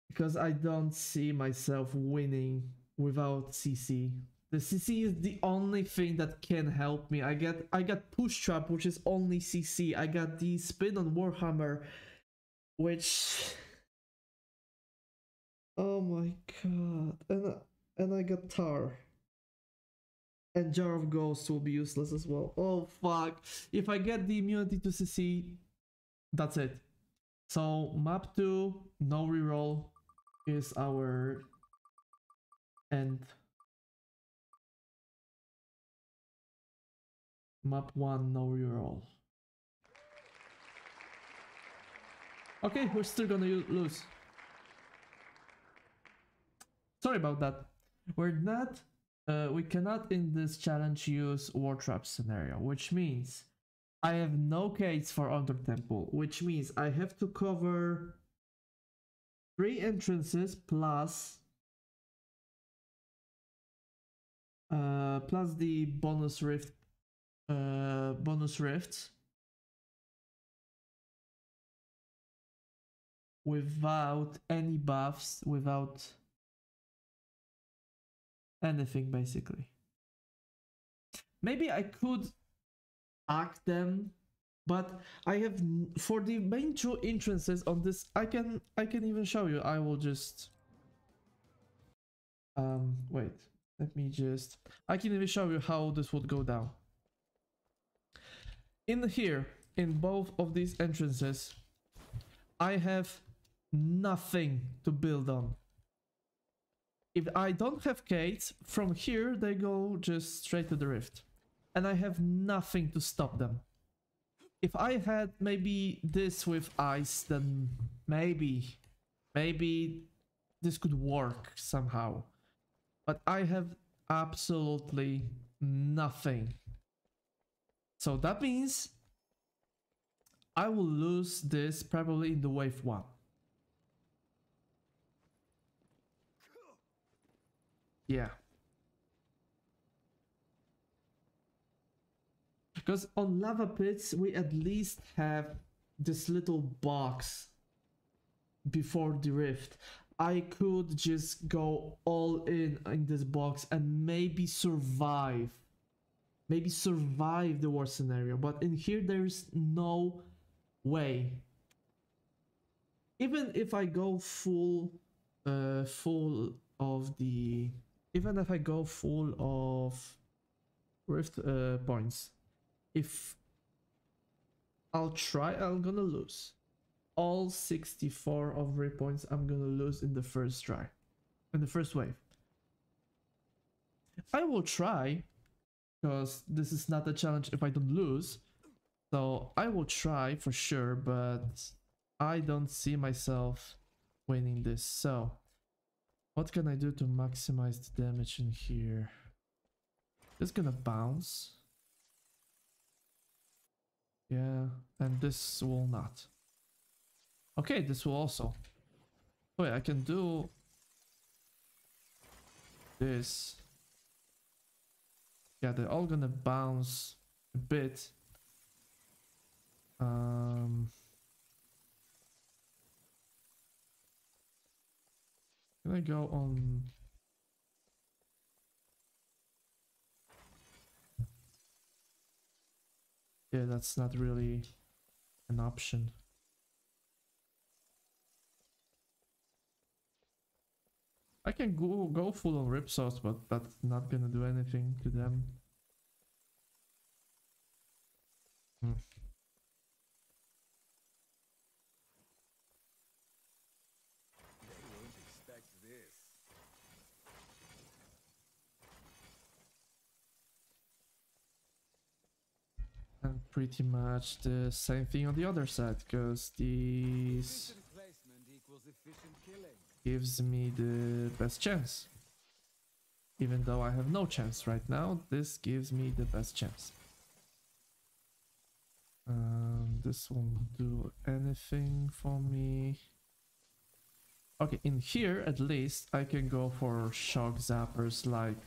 A: because I don't see myself winning without CC. The CC is the only thing that can help me. I get I got push trap, which is only CC. I got the spin on Warhammer, which oh my god, and I- and I got Tar. And Jar of Ghosts will be useless as well. Oh fuck! If I get the immunity to CC, that's it. So map two, no reroll, is our end. Map one, no reroll. Okay, we're still gonna lose. Sorry about that. We're not. Uh, we cannot in this challenge use war trap scenario, which means I have no case for Under Temple, which means I have to cover three entrances plus uh plus the bonus rift uh bonus rifts without any buffs without anything basically maybe I could hack them, but I have for the main two entrances on this. I can I can even show you. I will just um wait. Let me just. I can even show you how this would go down. In here, in both of these entrances, I have nothing to build on. If I don't have gates, from here they go just straight to the rift. And I have nothing to stop them. If I had maybe this with ice, then maybe, maybe this could work somehow. But I have absolutely nothing. So that means I will lose this probably in the wave one. Yeah. Because on lava pits, we at least have this little box before the rift. I could just go all in in this box and maybe survive. Maybe survive the worst scenario. But in here, there's no way. Even if I go full, uh, full of the, even if I go full of rift uh, points, if I'll try, I'm gonna lose. All 64 of rift points I'm gonna lose in the first try, in the first wave. I will try, because this is not a challenge if I don't lose. So I will try for sure, but I don't see myself winning this. So what can I do to maximize the damage in here? This gonna bounce. Yeah, and this will not. Okay, this will also. Wait, I can do this. Yeah, they're all gonna bounce a bit. Um, can I go on? Yeah, that's not really an option. I can go go full on rip sauce, but that's not gonna do anything to them. Hmm.
B: They won't expect this.
A: And pretty much the same thing on the other side, because
B: killing.
A: gives me the best chance. Even though I have no chance right now, this gives me the best chance. Um, this won't do anything for me. Okay, in here at least I can go for shock zappers like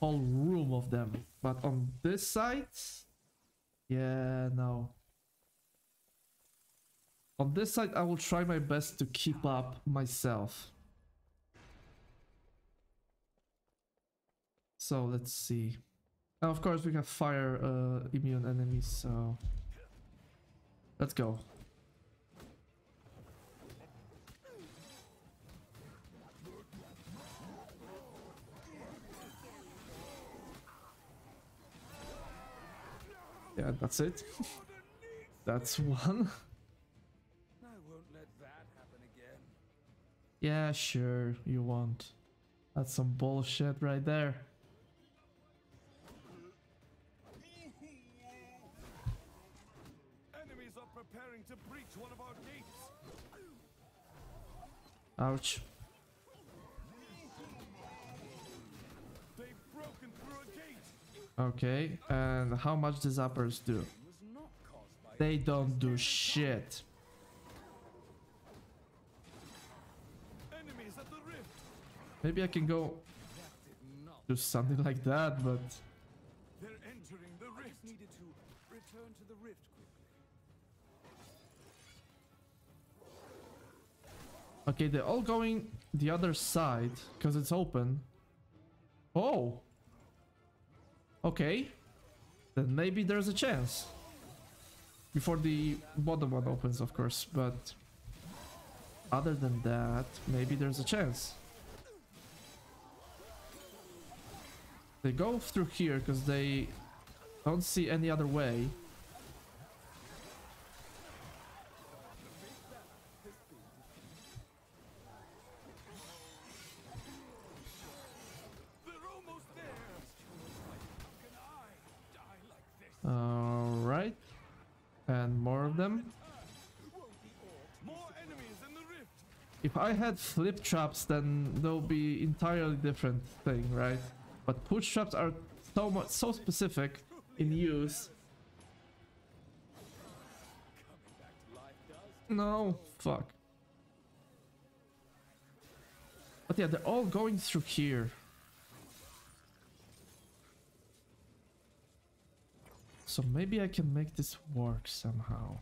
A: whole room of them. But on this side, yeah, no. On this side, I will try my best to keep up myself. So let's see. And of course, we have fire uh, immune enemies, so let's go. Yeah, that's it. that's one. Yeah, sure, you won't. That's some bullshit right there.
B: Preparing to breach one of our gates.
A: Ouch. Okay, and how much the zappers do? They don't do shit. Maybe I can go do something like that, but
B: They're entering the rift. needed to return to the rift quickly.
A: okay, they're all going the other side because it's open. Oh, Okay. Then maybe there's a chance. Before the bottom one opens, of course, but... Other than that, maybe there's a chance. They go through here because they don't see any other way. If I had flip traps, then they'll be entirely different thing, right? But push traps are so much so specific in use. No, fuck. But yeah, they're all going through here. So maybe I can make this work somehow.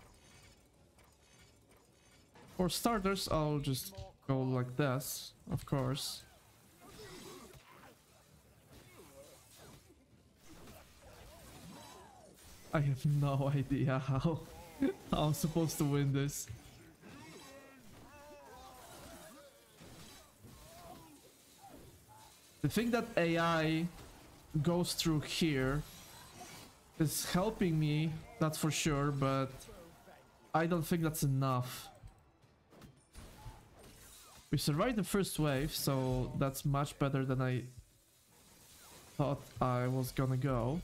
A: For starters, I'll just go like this, of course. I have no idea how, how I'm supposed to win this. The thing that AI goes through here is helping me, that's for sure, but I don't think that's enough. We survived the first wave, so that's much better than I thought I was gonna go.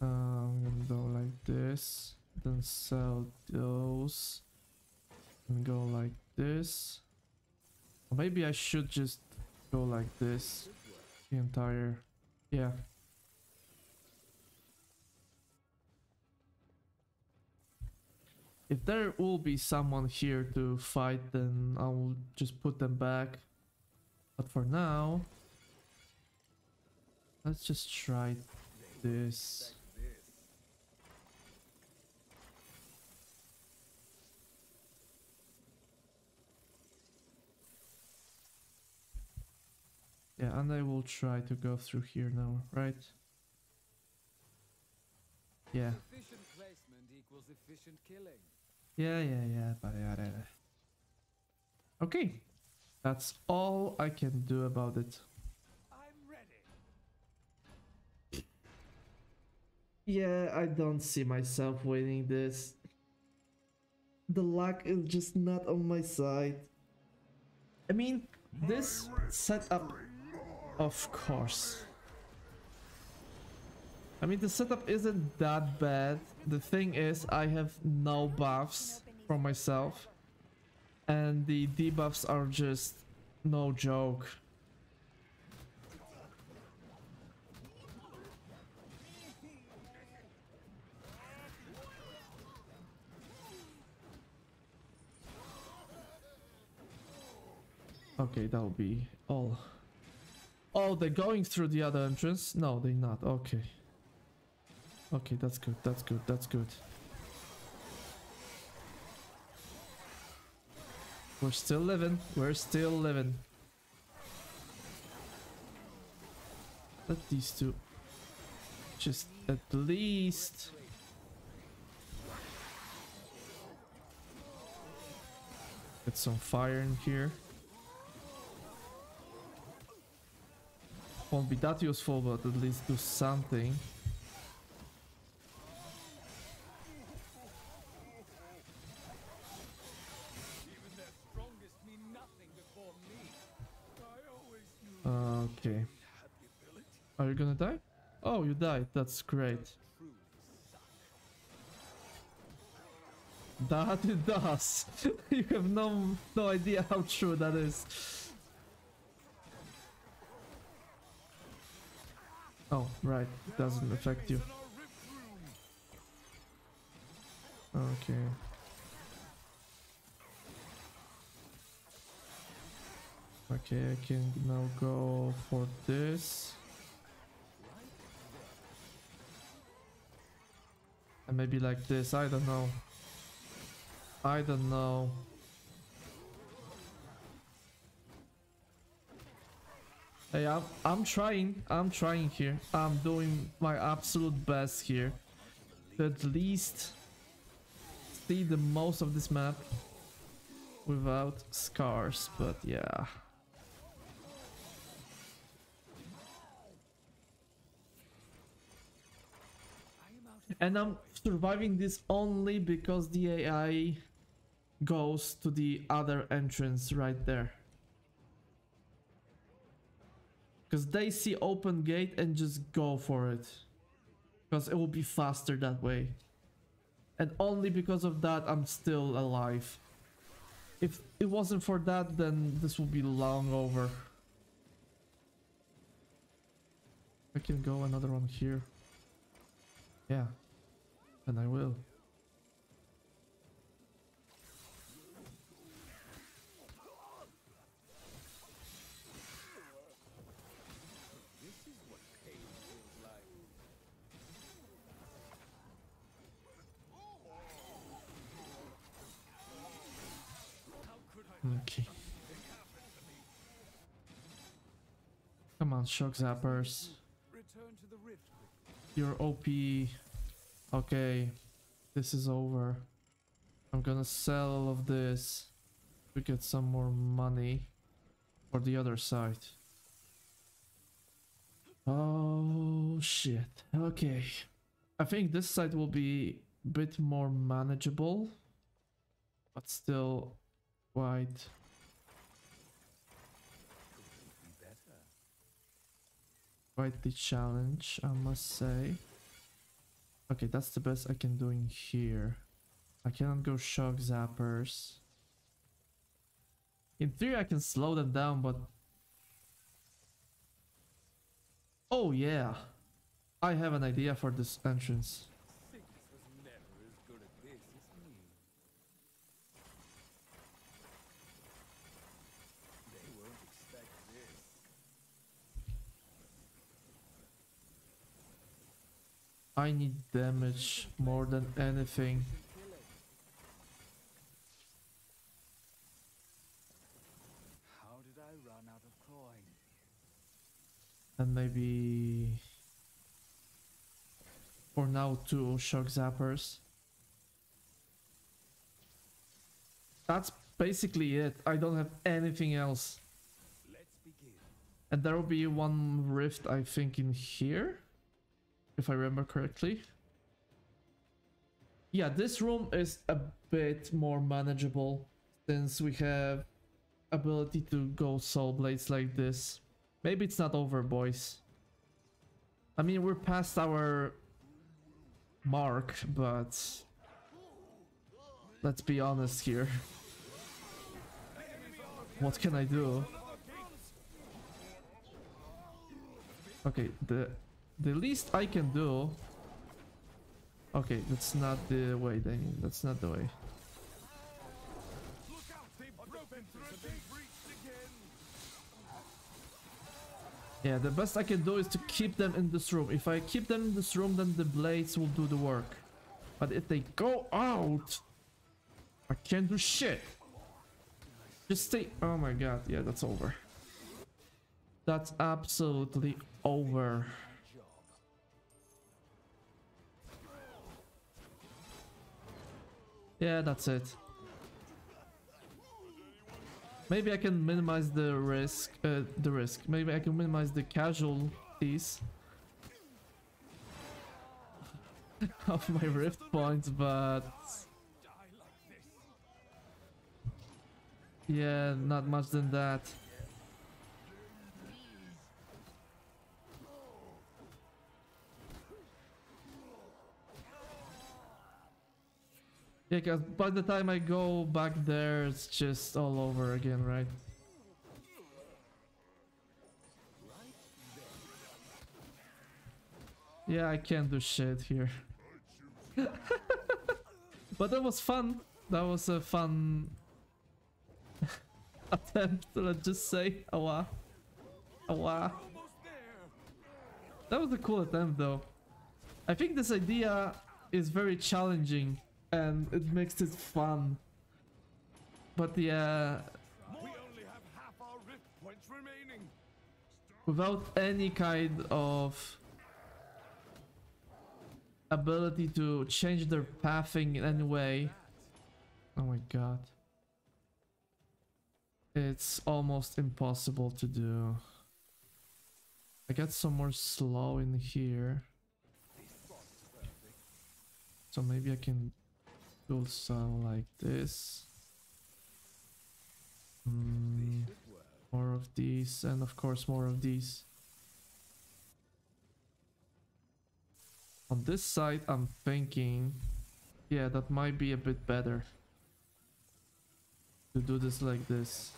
A: Uh, I'm gonna go like this, then sell those, and go like this. Maybe I should just go like this, the entire, yeah. If there will be someone here to fight, then I'll just put them back. But for now, let's just try this. Yeah, and I will try to go through here now, right? Yeah.
B: Efficient placement equals efficient killing.
A: Yeah, yeah, yeah, but yeah, yeah, yeah. Okay, that's all I can do about it.
B: I'm ready.
A: Yeah, I don't see myself winning this. The luck is just not on my side. I mean, this setup, of course. I mean, the setup isn't that bad. The thing is, I have no buffs for myself. And the debuffs are just no joke. Okay, that'll be all. Oh, they're going through the other entrance? No, they're not. Okay. Okay, that's good. That's good. That's good. We're still living. We're still living. Let these two just at least get some fire in here. Won't be that useful, but at least do something. Are you gonna die? Oh, you died. That's great. That it does. you have no no idea how true that is. Oh, right. It doesn't affect you. Okay. Okay, I can now go for this. And maybe like this, I don't know. I don't know. Hey, I'm, I'm trying. I'm trying here. I'm doing my absolute best here. To at least see the most of this map without scars, but yeah.
B: I am out of
A: And I'm surviving this only because the AI goes to the other entrance right there. Because they see open gate and just go for it. Because it will be faster that way. And only because of that I'm still alive. If it wasn't for that then this will be long over. I can go another one here. Yeah. And I will.
B: This is what pain feels like. How could I
A: Okay. Come on, shock zappers.
B: return to the rift?
A: You're OP. Okay. This is over. I'm gonna sell all of this to get some more money for the other side. Oh shit. Okay. I think this side will be a bit more manageable. But still quite quite the challenge, I must say. Okay, that's the best I can do in here. I cannot go shock zappers. In theory, I can slow them down, but... Oh yeah! I have an idea for this entrance.
B: Six was never as good at this as me. They won't expect this.
A: I need damage more than anything.
B: How did I run out of coin?
A: And maybe... For now, two shock zappers. That's basically it. I don't have anything else.
B: Let's begin.
A: And there will be one rift, I think, in here. If I remember correctly. Yeah, this room is a bit more manageable. Since we have ability to go soul blades like this. Maybe it's not over, boys. I mean, we're past our mark, but let's be honest here. What can I do? Okay, the the least I can do. Okay, that's not the way. Then that's not the way.
B: Look out! Broken through a big breach again.
A: Yeah, the best I can do is to keep them in this room. If I keep them in this room, then the blades will do the work. But if they go out, I can't do shit. Just stay. Oh my god, yeah, that's over. That's absolutely over. Yeah, that's it. Maybe I can minimize the risk, uh, the risk. Maybe I can minimize the casualties of my rift points, but yeah, not much than that. Yeah, cause by the time I go back there, it's just all over again, right? Yeah, I can't do shit here. but that was fun. That was a fun attempt, let's just say. Awa. Awa. That was a cool attempt though. I think this idea is very challenging and it makes it fun. But yeah,
B: We only have half our rift points remaining.
A: without any kind of ability to change their pathing in any way. Oh my god. It's almost impossible to do. I get some more slow in here. So maybe I can do some like this. Mm, more of these and of course more of these. On this side I'm thinking, yeah that might be a bit better. To do this like this.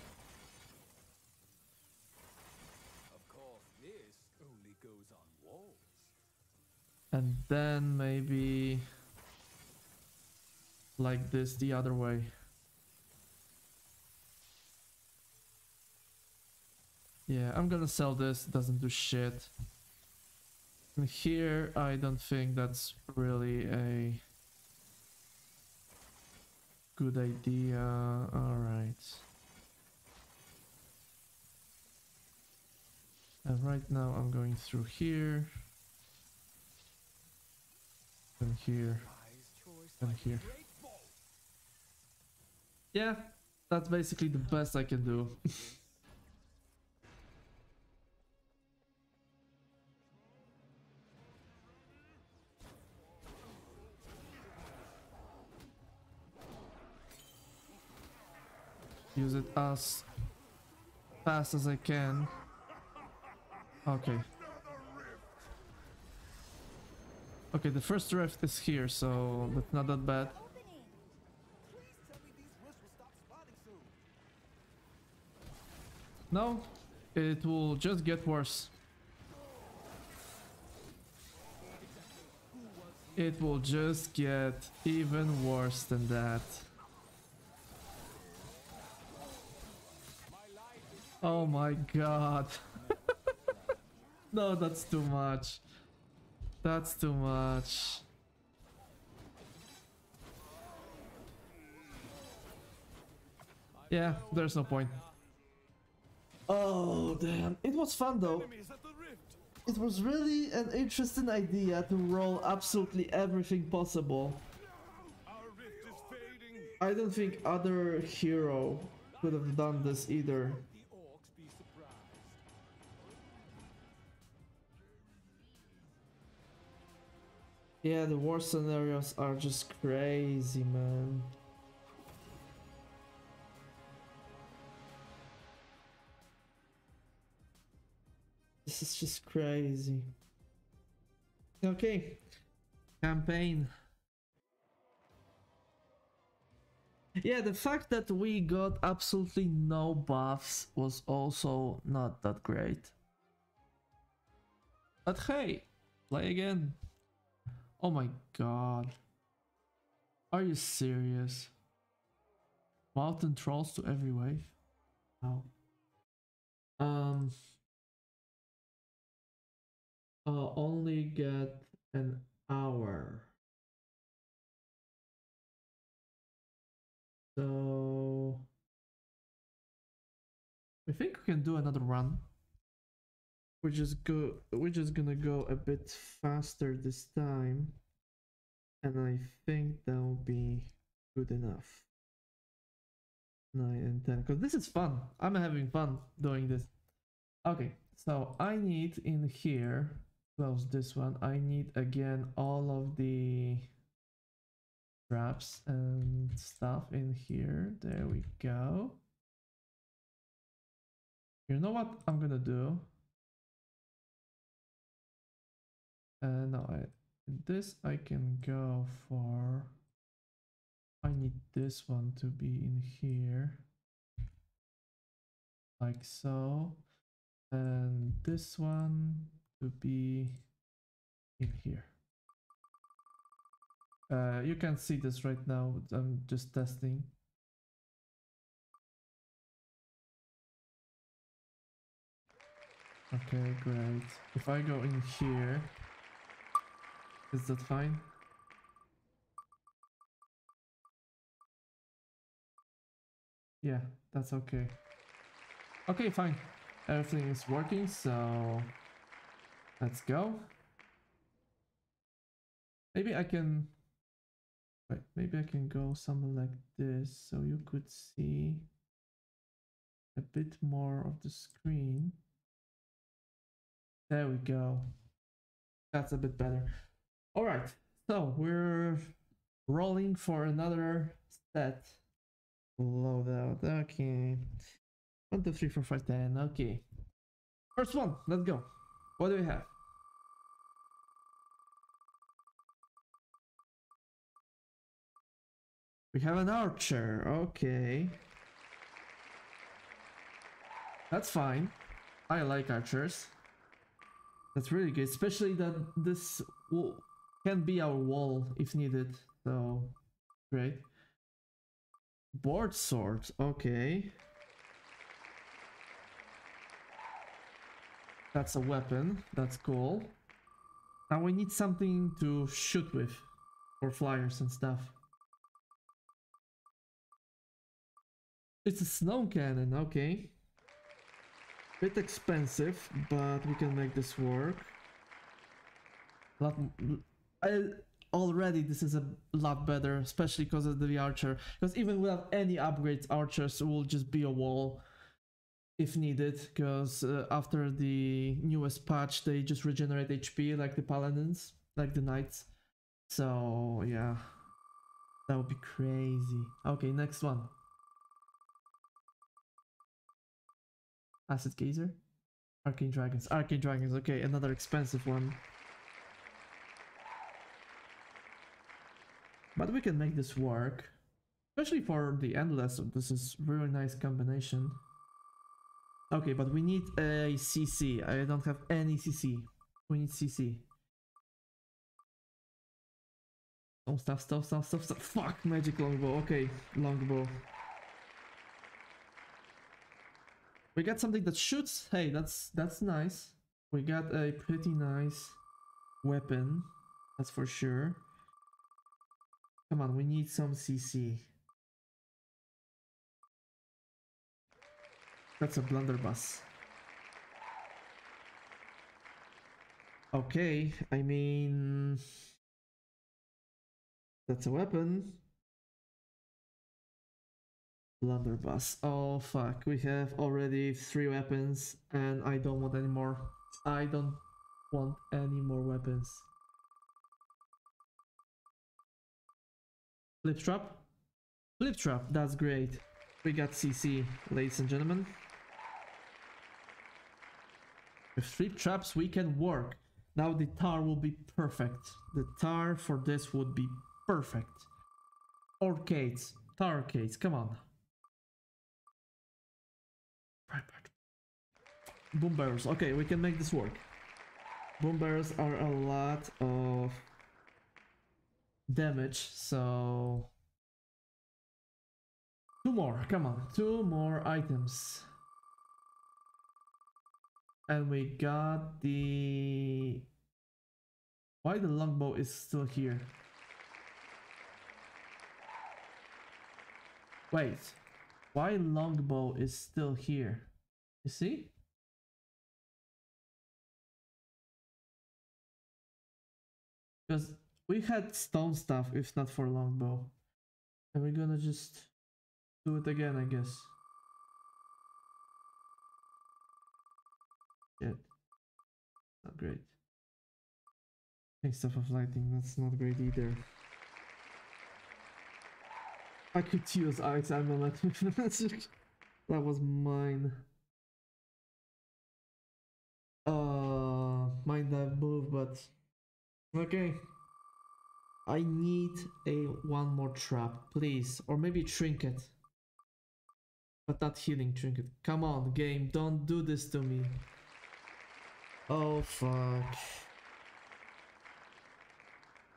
B: This only goes on walls.
A: And then maybe like this the other way. Yeah, I'm gonna sell this, doesn't do shit. And here, I don't think that's really a good idea. Alright. And right now I'm going through here. And here. And here. Yeah, that's basically the best I can do. Use it as fast as I can. Okay. Okay, the first rift is here, so that's not that bad. No, it will just get worse. It will just get even worse than that. Oh my god. no, that's too much. That's too much. Yeah, there's no point. Oh damn, it was fun though. It was really an interesting idea to roll absolutely everything possible. I don't think other hero could have done this either. Yeah, the war scenarios are just crazy, man. This is just crazy. Okay. Campaign. Yeah, the fact that we got absolutely no buffs was also not that great. But hey, play again. Oh my god. Are you serious? Mountain trolls to every wave? Wow. Um I'll only get an hour. So I think we can do another run. We're just go we're just gonna go a bit faster this time. And I think that'll be good enough. 9 and 10. Because this is fun. I'm having fun doing this. Okay, so I need in here, close this one. I need again all of the traps and stuff in here. There we go. You know what I'm gonna do? Uh, no, I, this I can go for. I need this one to be in here. Like so. And this one to be in here. Uh, you can see this right now. I'm just testing. Okay, great. If I go in here, is that fine? Yeah, that's okay. Okay, fine. everything is working, so let's go. Maybe I can wait, maybe I can go something like this so you could see a bit more of the screen. There we go. That's a bit better. All right, so we're rolling for another set. Loadout. Okay. One, two, three, four, five, ten. Okay. First one. Let's go. What do we have? We have an archer. Okay. That's fine. I like archers. That's really good, especially that this can be our wall if needed. So, great. Board sword, okay. That's a weapon, that's cool. Now we need something to shoot with for flyers and stuff. It's a snow cannon, okay. Bit expensive, but we can make this work. Lot, I, already this is a lot better, especially because of the archer. Because even without any upgrades, archers will just be a wall if needed. Because uh, after the newest patch, they just regenerate HP like the paladins, like the knights. So yeah, that would be crazy. Okay, next one. Acid Gazer? Arcane Dragons. Arcane Dragons, okay, another expensive one. But we can make this work. Especially for the Endless, this is really nice combination. Okay, but we need a CC. I don't have any CC. We need CC. Oh, stuff, stuff, stuff, stuff, stuff. Fuck, magic longbow. Okay, longbow. We got something that shoots. Hey, that's that's nice. We got a pretty nice weapon. That's for sure. Come on, we need some CC. That's a blunderbuss. Okay, I mean... That's a weapon. Blunderbuss. Oh fuck, we have already three weapons and I don't want any more. I don't want any more weapons. Flip trap? Flip trap, that's great. We got CC, ladies and gentlemen. With flip traps we can work. Now the tar will be perfect. The tar for this would be perfect. Arcades, tar arcades, come on. Boom barrels. Okay, we can make this work. Boom barrels are a lot of damage, so... Two more, come on. Two more items. And we got the... Why the longbow is still here? Wait. Why longbow is still here? You see? Because we had stone stuff if not for longbow. And we're gonna just do it again, I guess. Shit. Not great. Hey, stuff of lighting, that's not great either. I could use ice amulet. that was mine. Uh, mind that move, but okay. I need a one more trap, please, or maybe trinket, but not healing trinket. Come on, game, don't do this to me. Oh fuck.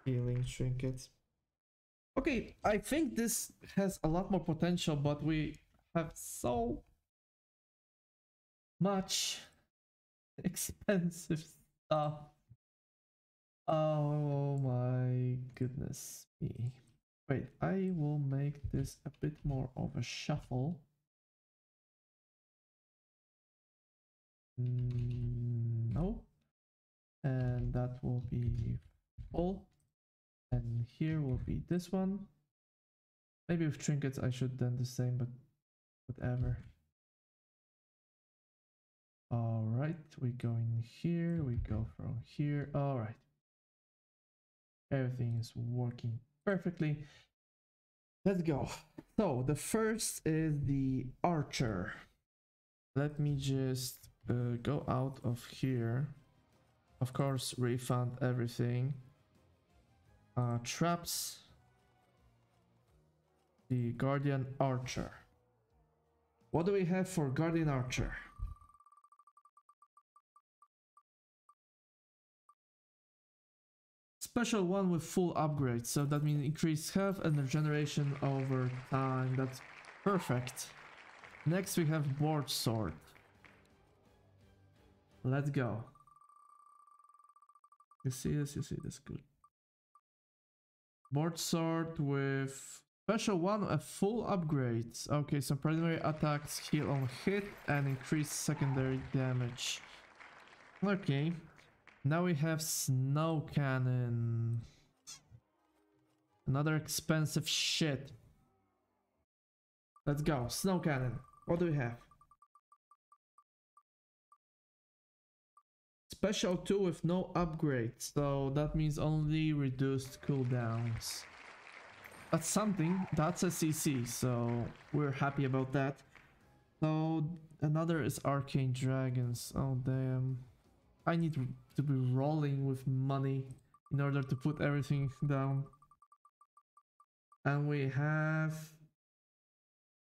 A: Healing trinkets. Okay, I think this has a lot more potential, but we have so much expensive stuff. Oh my goodness me. Wait, I will make this a bit more of a shuffle. Mm, no. And that will be all And here will be this one. Maybe with trinkets I should done the same, but whatever. Alright, we go in here, we go from here. Alright. Everything is working perfectly. Let's go. So the first is the archer. Let me just uh, go out of here. Of course, refund everything. Uh, traps. The guardian archer. What do we have for guardian archer? Special one with full upgrade, so that means increased health and regeneration over time. That's perfect. Next we have broadsword. Let's go. You see this? You see this? Good. Broadsword with special one a full upgrades. Okay, so primary attacks heal on hit and increase secondary damage. Okay. Now we have snow cannon. Another expensive shit. Let's go. Snow cannon. What do we have? Special 2 with no upgrades, so that means only reduced cooldowns. That's something, that's a CC, so we're happy about that. So another is Arcane Dragons, oh damn. I need to be rolling with money in order to put everything down. And we have...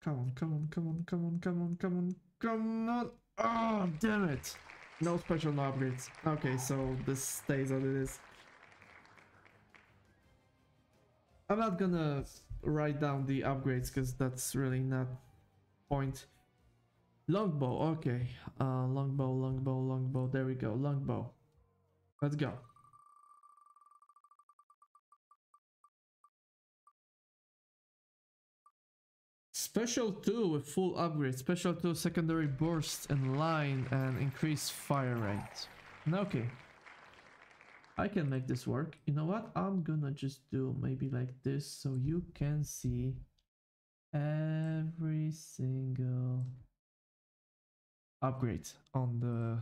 A: Come on, come on, come on, come on, come on, come on, come on! Oh, damn it! No special upgrades. Okay, so this stays as it is. I'm not gonna write down the upgrades because that's really not point. Longbow, okay. Uh, longbow, longbow, longbow. There we go, longbow. Let's go. Special 2 with full upgrade. Special 2 secondary burst and line and increase fire rate. Okay. I can make this work. You know what? I'm gonna just do maybe like this so you can see every single upgrade on the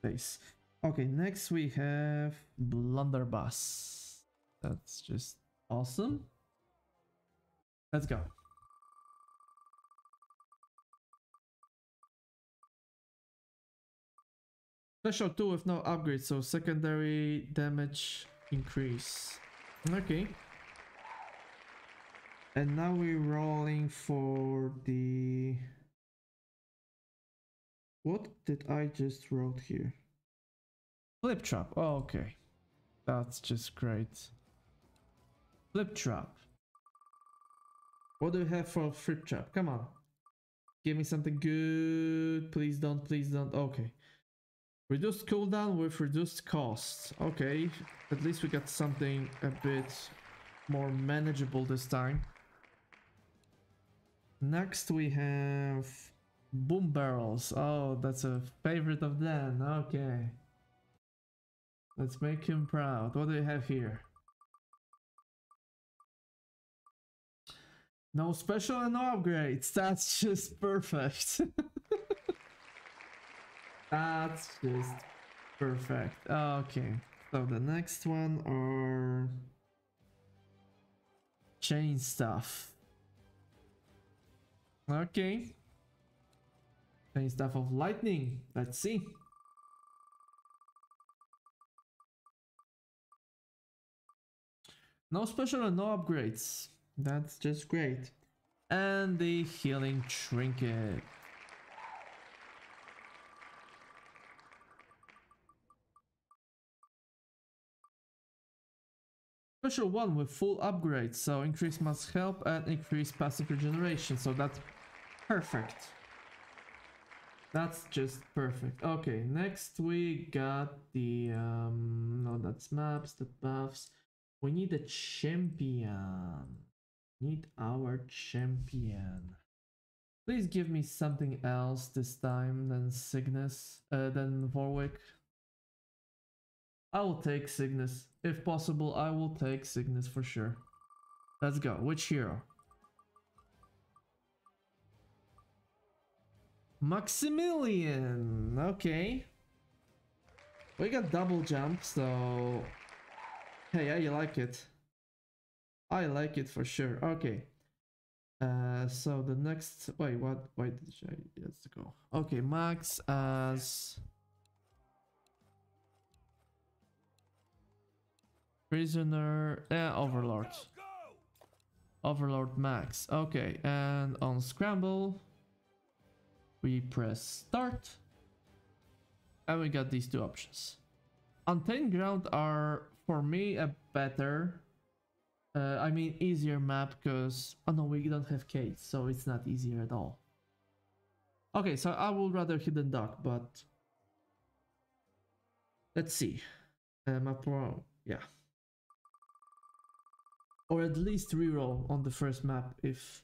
A: base. Okay, next we have Blunderbuss. That's just awesome. Let's go. Special 2 with no upgrade, so secondary damage increase. Okay. And now we're rolling for the... What did I just wrote here? Flip trap. Oh, okay. That's just great. Flip trap. What do we have for flip trap? Come on. Give me something good. Please don't, please don't. Okay. Reduced cooldown with reduced cost. Okay, at least we got something a bit more manageable this time. Next we have boom barrels. Oh, that's a favorite of Dan. Okay. Let's make him proud. What do we have here? No special and no upgrades. That's just perfect. That's just perfect. Okay, so the next one are chain stuff. Okay. Chain stuff of lightning. Let's see. No special and no upgrades. That's just great. And the healing trinket. Special one with full upgrade, so increase mass help and increase passive regeneration, so that's perfect. That's just perfect. Okay, next we got the, um, no, that's maps, the buffs. We need a champion. Need our champion. Please give me something else this time than Cygnus, uh, than Warwick. I will take Cygnus. If possible, I will take Cygnus for sure. Let's go. Which hero? Maximilian. Okay. We got double jump, so... Hey, I like it. I like it for sure. Okay. Uh, so the next... Wait, what? Wait, I... Let's go. Okay, Max as... Prisoner... Yeah, Overlord. Overlord Max. Okay, and on Scramble... We press start. And we got these two options. Untamed Ground are, for me, a better... Uh, I mean easier map because... Oh no, we don't have Kate, so it's not easier at all. Okay, so I would rather Hidden Dock, but... Let's see. Uh, map pro... Yeah. Or at least reroll on the first map if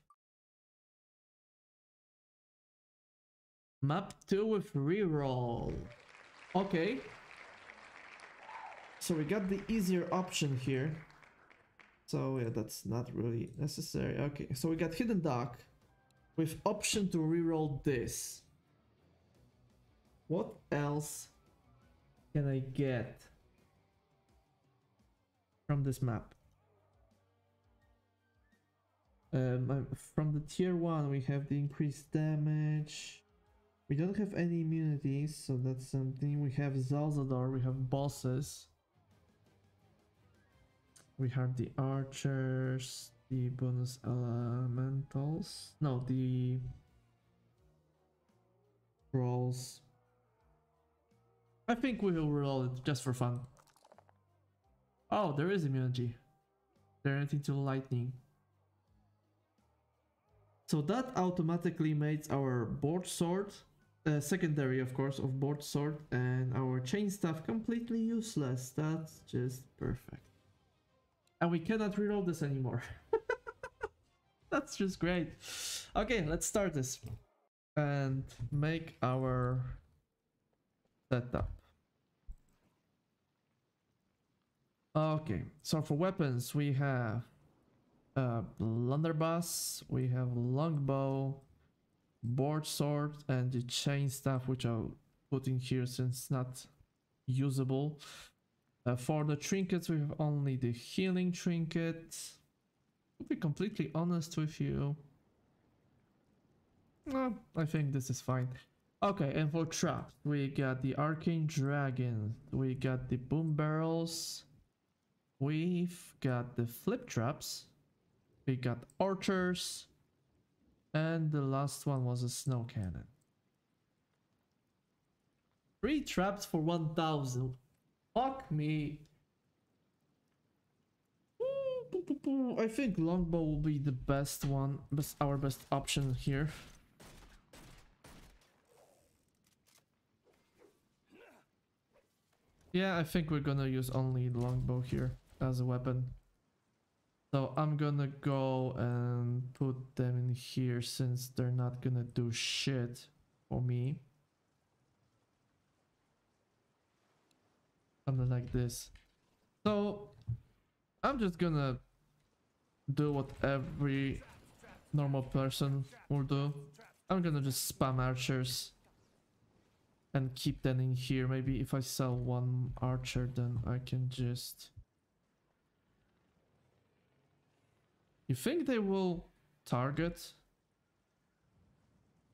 A: Map 2 with reroll. Okay. So we got the easier option here. So yeah, that's not really necessary. Okay, so we got Hidden Dock with option to reroll this. What else can I get from this map? Um, from the tier 1 we have the increased damage. We don't have any immunities, so that's something. We have Zalzador, we have bosses. We have the archers, the bonus elementals. No, the rolls. I think we will roll it just for fun. Oh, there is immunity. There anything to lightning. So that automatically makes our broadsword uh, secondary, of course, of broadsword and our chain staff completely useless. That's just perfect. And we cannot reroll this anymore. That's just great. Okay, let's start this and make our setup. Okay, so for weapons we have uh, blunderbuss, we have longbow, broadsword and the chain staff which I'll put in here since not usable. Uh, for the trinkets we have only the healing trinket. To be completely honest with you. No, I think this is fine. Okay, and for traps, we got the arcane dragon, we got the boom barrels, we've got the flip traps, we got archers, and the last one was a snow cannon. Three traps for 1000. Fuck me. I think longbow will be the best one, best our best option here. Yeah, I think we're gonna use only longbow here as a weapon. So I'm gonna go and put them in here since they're not gonna do shit for me. Something like this. So I'm just gonna do what every normal person would do. I'm gonna just spam archers and keep them in here. Maybe if I sell one archer then I can just You think they will target?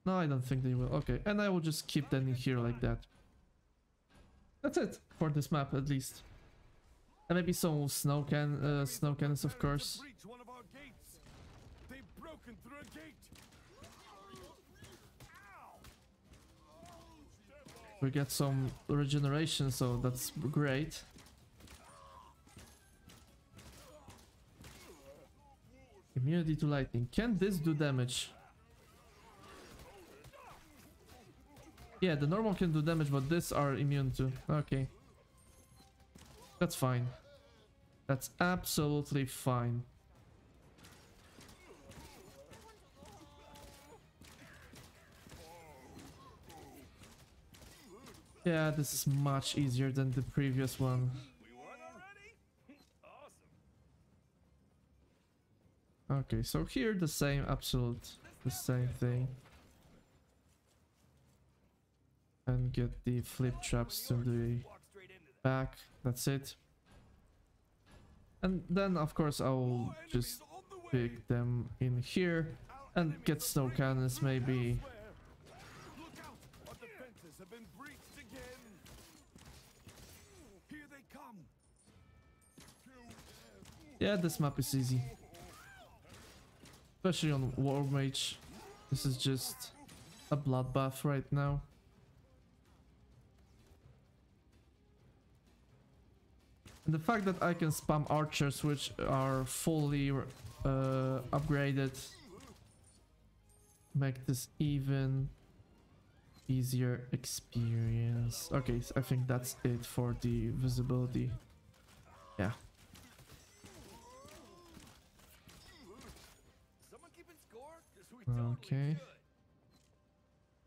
A: No, I don't think they will. Okay, and I will just keep them in here like that. That's it for this map, at least. And maybe some snow can uh, snow cannons, of course. We get some regeneration, so that's great. Immunity to lightning. Can this do damage? Yeah, the normal can do damage, but this are immune to. Okay. That's fine. That's absolutely fine. Yeah, this is much easier than the previous one. Okay, so here the same, absolute, the same thing. And get the flip traps to the back, that's it. And then of course I'll just pick them in here and get snow cannons maybe. Yeah, this map is easy. Especially on War Mage. This is just a bloodbath right now. And the fact that I can spam archers which are fully uh, upgraded make this even easier experience. Okay, so I think that's it for the visibility. Yeah. Okay.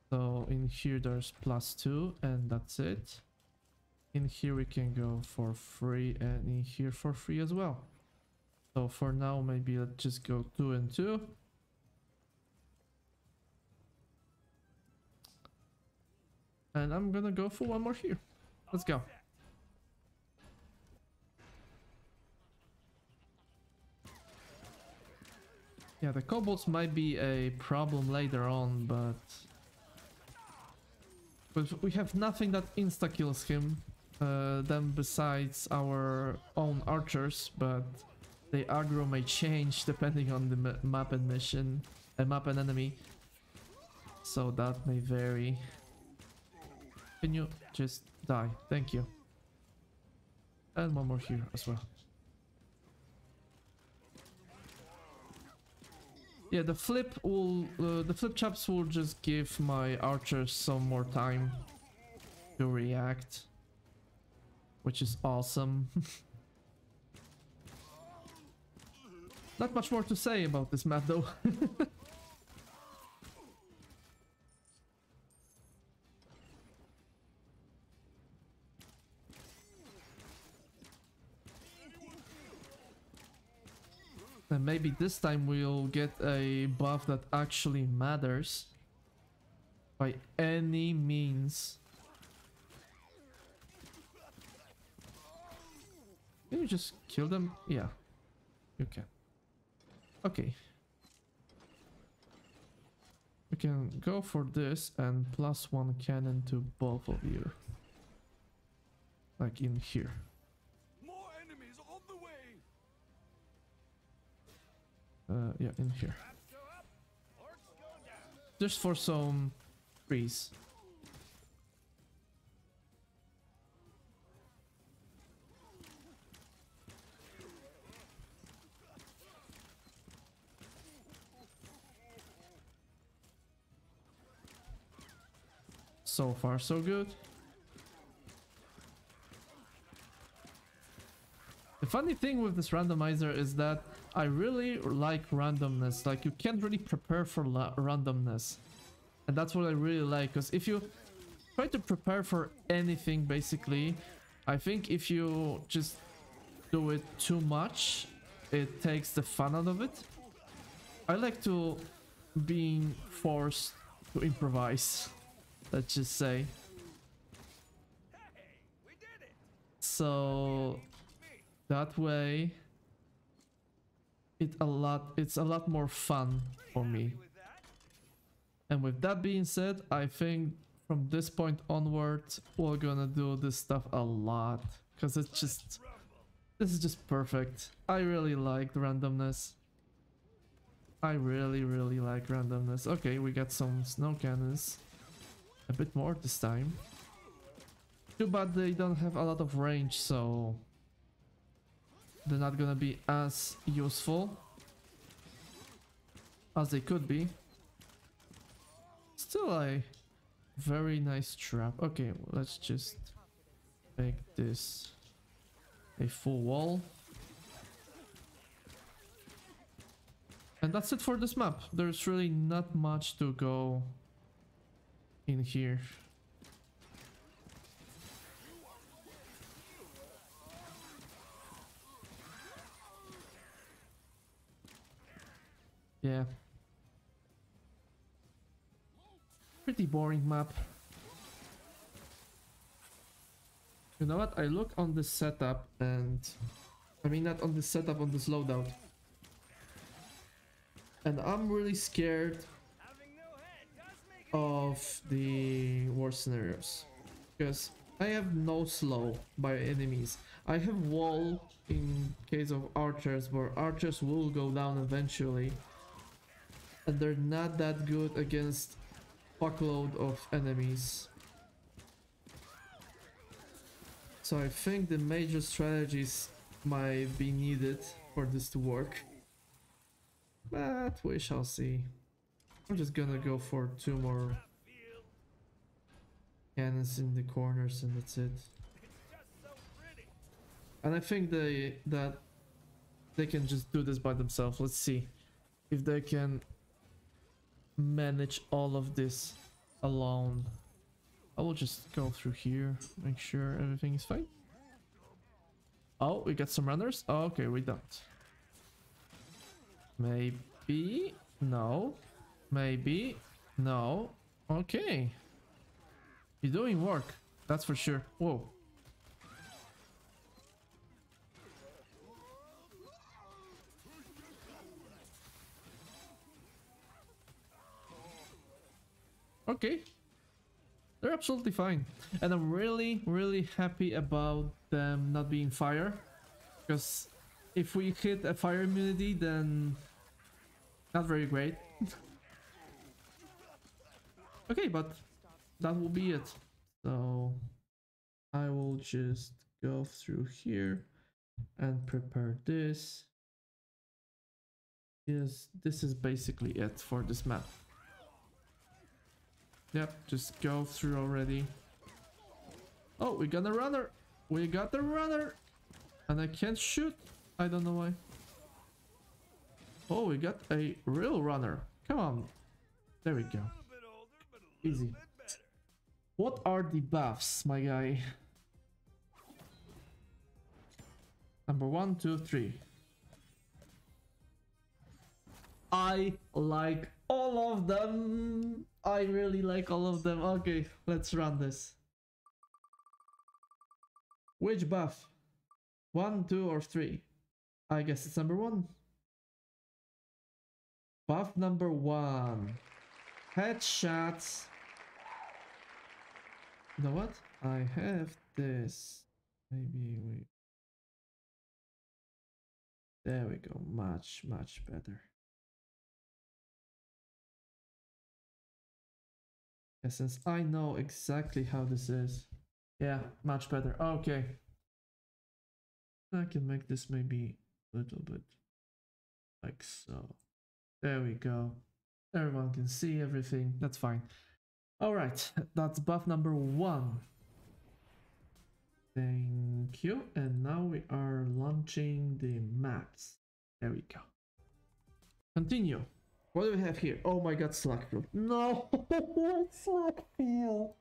A: So in here there's plus two and that's it. In here we can go for free and in here for free as well. So for now maybe let's just go two and two. And I'm gonna go for one more here. Let's go. Yeah, the kobolds might be a problem later on, but... But we have nothing that insta-kills him, uh, then besides our own archers, but the aggro may change depending on the ma- map and mission, uh, map and enemy. So that may vary. Can you just die? Thank you. And one more here as well. Yeah, the flip will, uh, the flip traps will just give my archers some more time to react, which is awesome. Not much more to say about this map though. maybe this time we'll get a buff that actually matters. By any means. Can you just kill them? Yeah. You can. Okay. We can go for this and plus one cannon to both of you. Like in here. Uh, yeah, in here. Just for some freeze. So far, so good. The funny thing with this randomizer is that I really like randomness. Like, you can't really prepare for randomness. And that's what I really like, because if you try to prepare for anything, basically, I think if you just do it too much, it takes the fun out of it. I like to being forced to improvise, let's just say. So that way it a lot it's a lot more fun for me. And with that being said, I think from this point onward, we're gonna do this stuff a lot. Because it's just... This is just perfect. I really like the randomness. I really, really like randomness. Okay, we got some snow cannons. A bit more this time. Too bad they don't have a lot of range, so... They're not gonna be as useful as they could be. Still a very nice trap. Okay, let's just make this a full wall. And that's it for this map. There's really not much to go in here. Yeah. Pretty boring map. You know what? I look on the setup and... I mean not on the setup, on the slowdown. And I'm really scared of the war scenarios. Because I have no slow by enemies. I have wall in case of archers where archers will go down eventually. And they're not that good against fuckload of enemies. So I think the major strategies might be needed for this to work. But we shall see. I'm just gonna go for two more cannons in the corners and that's it. And I think they that they can just do this by themselves. Let's see if they can manage all of this alone. I will just go through here, make sure everything is fine. Oh, we got some runners? Oh, okay, we don't. Maybe? No. Maybe? No. Okay. You're doing work. That's for sure. Whoa. Okay. They're absolutely fine. And I'm really, really happy about them not being fire. Because if we hit a fire immunity, then not very great. okay, but that will be it. So I will just go through here and prepare this. Yes, this is basically it for this map. Yep, just go through already. Oh, we got a runner. We got the runner. And I can't shoot. I don't know why. Oh, we got a real runner. Come on. There we go. Easy. What are the buffs, my guy? Number one, two, three. I like all of them. I really like all of them. Okay, let's run this. Which buff? One, two, or three? I guess it's number one. Buff number one. Headshots. You know what? I have this. Maybe we. There we go. Much, much better. Since I know exactly how this is. Yeah, much better. Okay. I can make this maybe a little bit like so. There we go. Everyone can see everything. That's fine. Alright, that's buff number one. Thank you. And now we are launching the maps. There we go. Continue. What do we have here? Oh my god, Slackfield. No! Slackfield!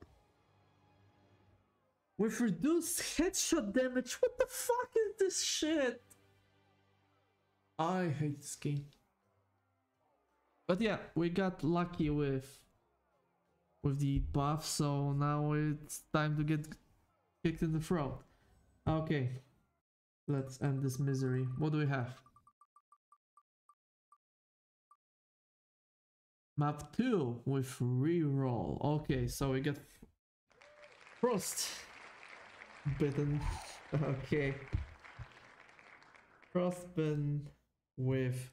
A: With reduced headshot damage. What the fuck is this shit? I hate this game. But yeah, we got lucky with with the buff, so now it's time to get kicked in the throat. Okay, let's end this misery. What do we have? Map 2 with reroll. Okay, so we get Frost bitten. Okay. Frostbitten with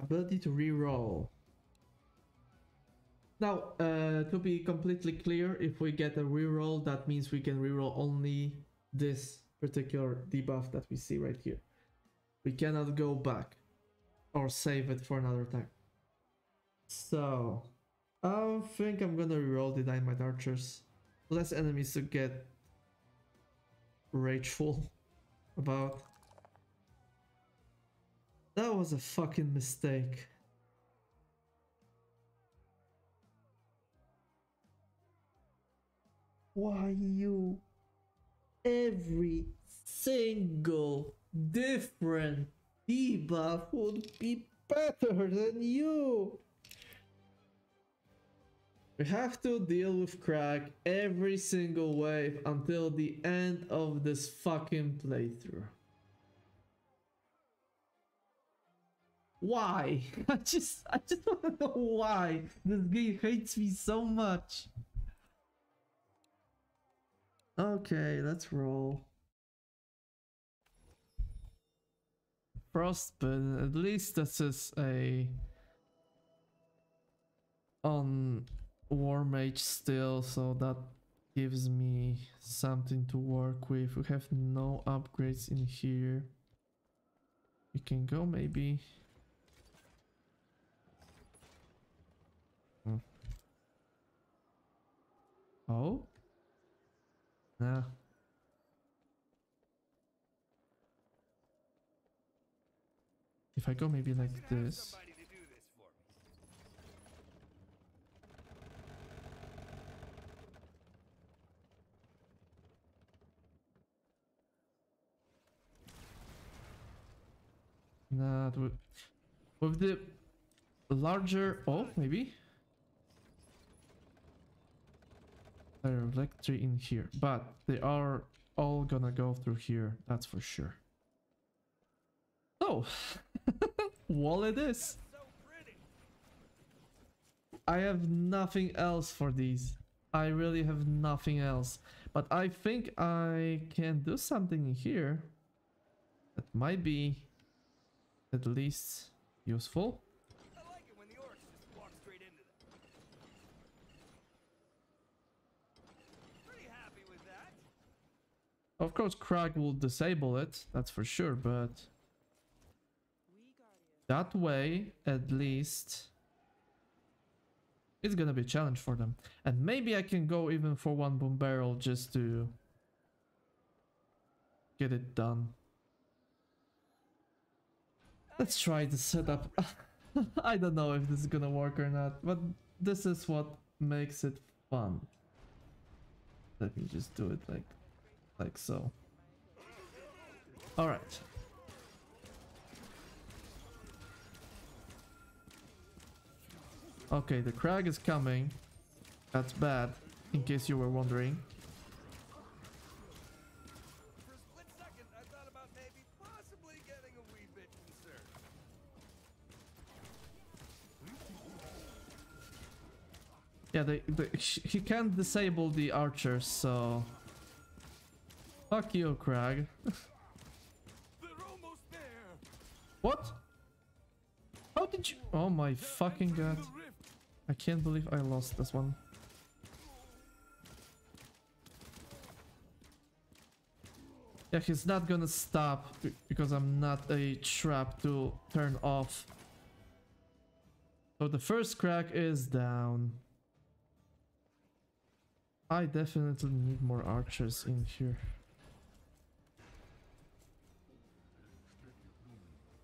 A: ability to reroll. Now, uh, to be completely clear, if we get a reroll, that means we can reroll only this particular debuff that we see right here. We cannot go back or save it for another time. So, I think I'm gonna reroll the Dynamite Archers. Less enemies to get rageful about. That was a fucking mistake. Why you? Every single different debuff would be better than you. We have to deal with crack every single wave until the end of this fucking playthrough. Why? I just I just wanna know why this game hates me so much. Okay, let's roll. Frostbite, at least this is a on War Mage still, so that gives me something to work with. We have no upgrades in here. We can go maybe. Hmm. Oh? Nah. If I go maybe like this. Nah, with, the larger. Oh, maybe. There are like three in here, but they are all gonna go through here. That's for sure. Oh, wall it is. I have nothing else for these. I really have nothing else. But I think I can do something in here that might be at least useful.
B: Like.
A: Of course, Krag will disable it, that's for sure, but that way, at least, it's gonna be a challenge for them. And maybe I can go even for one boom barrel just to get it done. Let's try the setup. I don't know if this is gonna work or not, but this is what makes it fun. Let me just do it like like so. All right. Okay, the crag is coming. That's bad, in case you were wondering.
B: For a split second, I thought about maybe possibly getting a wee bit concerned.
A: Yeah, they, they, he can't disable the archers, so... Fuck you, Crag. What? How did you... Oh my fucking god. I can't believe I lost this one. Yeah, he's not gonna stop because I'm not a trap to turn off. So the first crack is down. I definitely need more archers in here.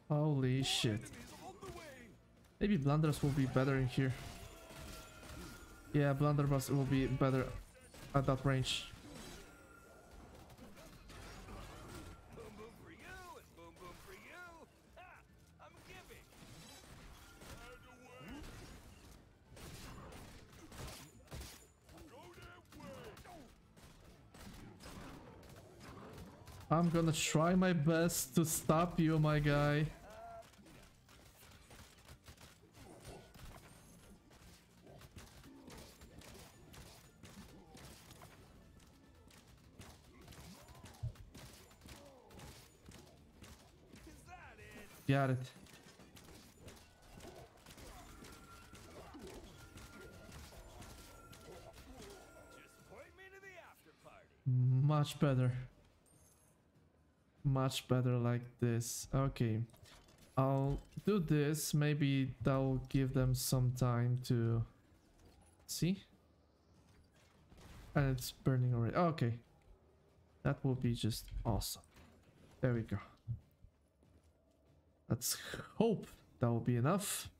A: Holy shit. Maybe blunders will be better in here. Yeah, blunderbuss will be better at that range.
B: Boom boom for you and boom boom for you. Ha! I'm giving.
A: I'm gonna try my best to stop you, my guy. Got it. Much better. Much better like this. Okay. I'll do this. Maybe that'll give them some time to see. And it's burning already. Okay. That will be just awesome. There we go. Let's hope that will be enough.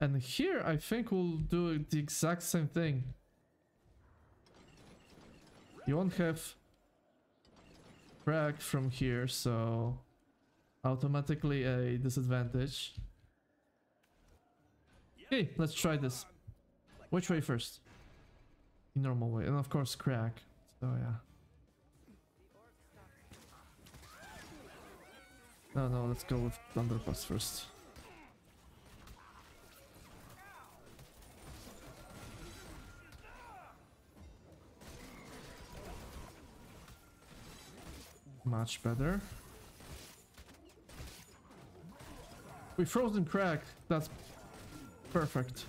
A: And here I think we'll do the exact same thing. You won't have Crag from here, so automatically a disadvantage. Okay, let's try this. Which way first? Normal way, and of course crack. So yeah. No, no, let's go with blunderbuss first. Much better. We frozen crack. That's perfect.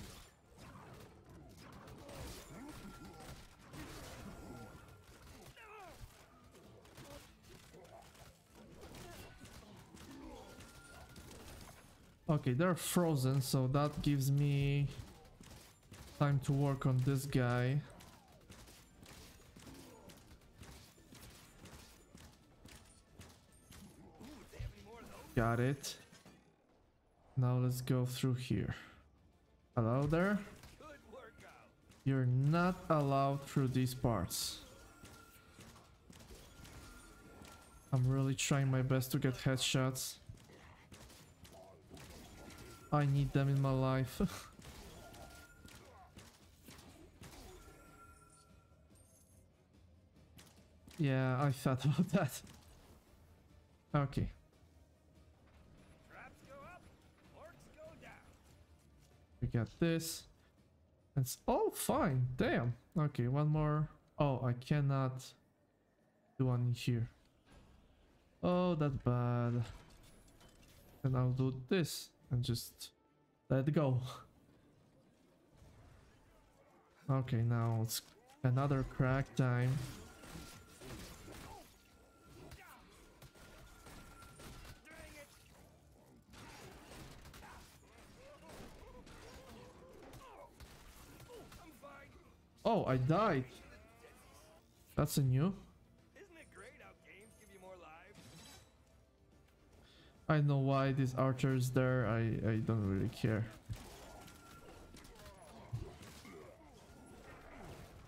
A: Okay, they're frozen, so that gives me time to work on this guy. Got it. Now let's go through here. Hello there? You're not allowed through these parts. I'm really trying my best to get headshots. I need them in my life. yeah, I thought about that. Okay.
B: Traps go up, orcs go down.
A: We got this. It's all fine. Damn. Okay, one more. Oh, I cannot do one here. Oh, that's bad. Then I'll do this and just let go. Okay, now it's another crack time. Oh, I died. That's a new.
B: Isn't it great how games give you more lives?
A: I know why this archer is there. I, I don't really care.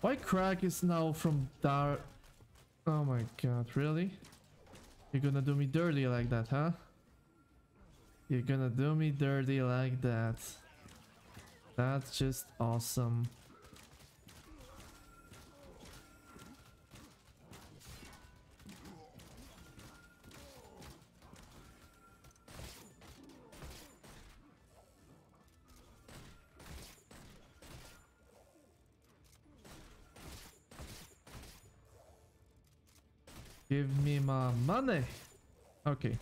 A: Why Crack is now from dark? Oh my god, really? You're gonna do me dirty like that, huh? You're gonna do me dirty like that. That's just awesome. Give me my money. Okay.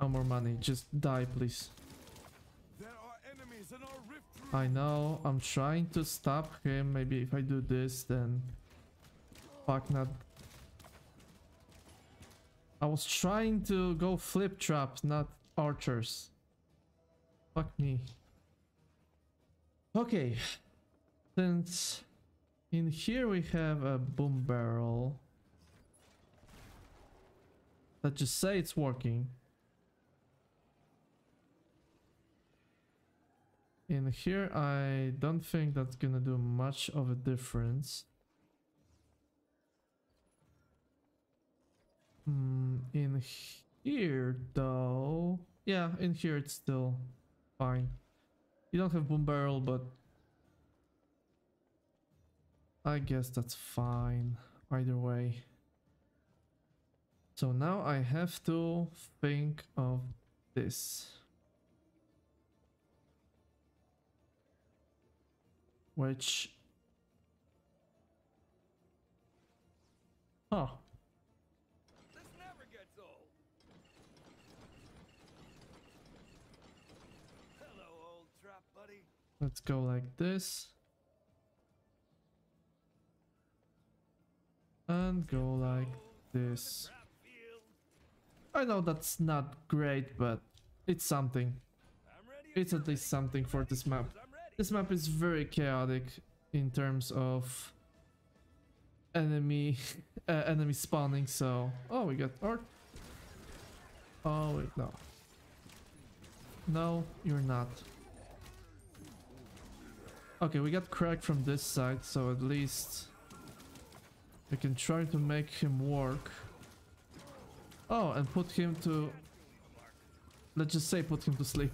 A: No more money. Just die, please.
B: There are enemies in our rift
A: I know. I'm trying to stop him. Maybe if I do this, then... Fuck, not... I was trying to go flip traps, not archers. Fuck me. Okay. Since... In here we have a boom barrel. Let's just say it's working. In here, I don't think that's gonna do much of a difference. Hmm, in here, though... Yeah, in here it's still fine. You don't have boom barrel, but... I guess that's fine, either way. So now I have to think of this. Which... Huh. Let's go like this. And go like this. I know that's not great, but it's something. It's at least something for this map. This map is very chaotic in terms of enemy uh, enemy spawning. So, oh, we got art. Oh wait, no. No, you're not. Okay, we got crack from this side, so at least we can try to make him work. Oh, and put him to Let's just say put him to sleep.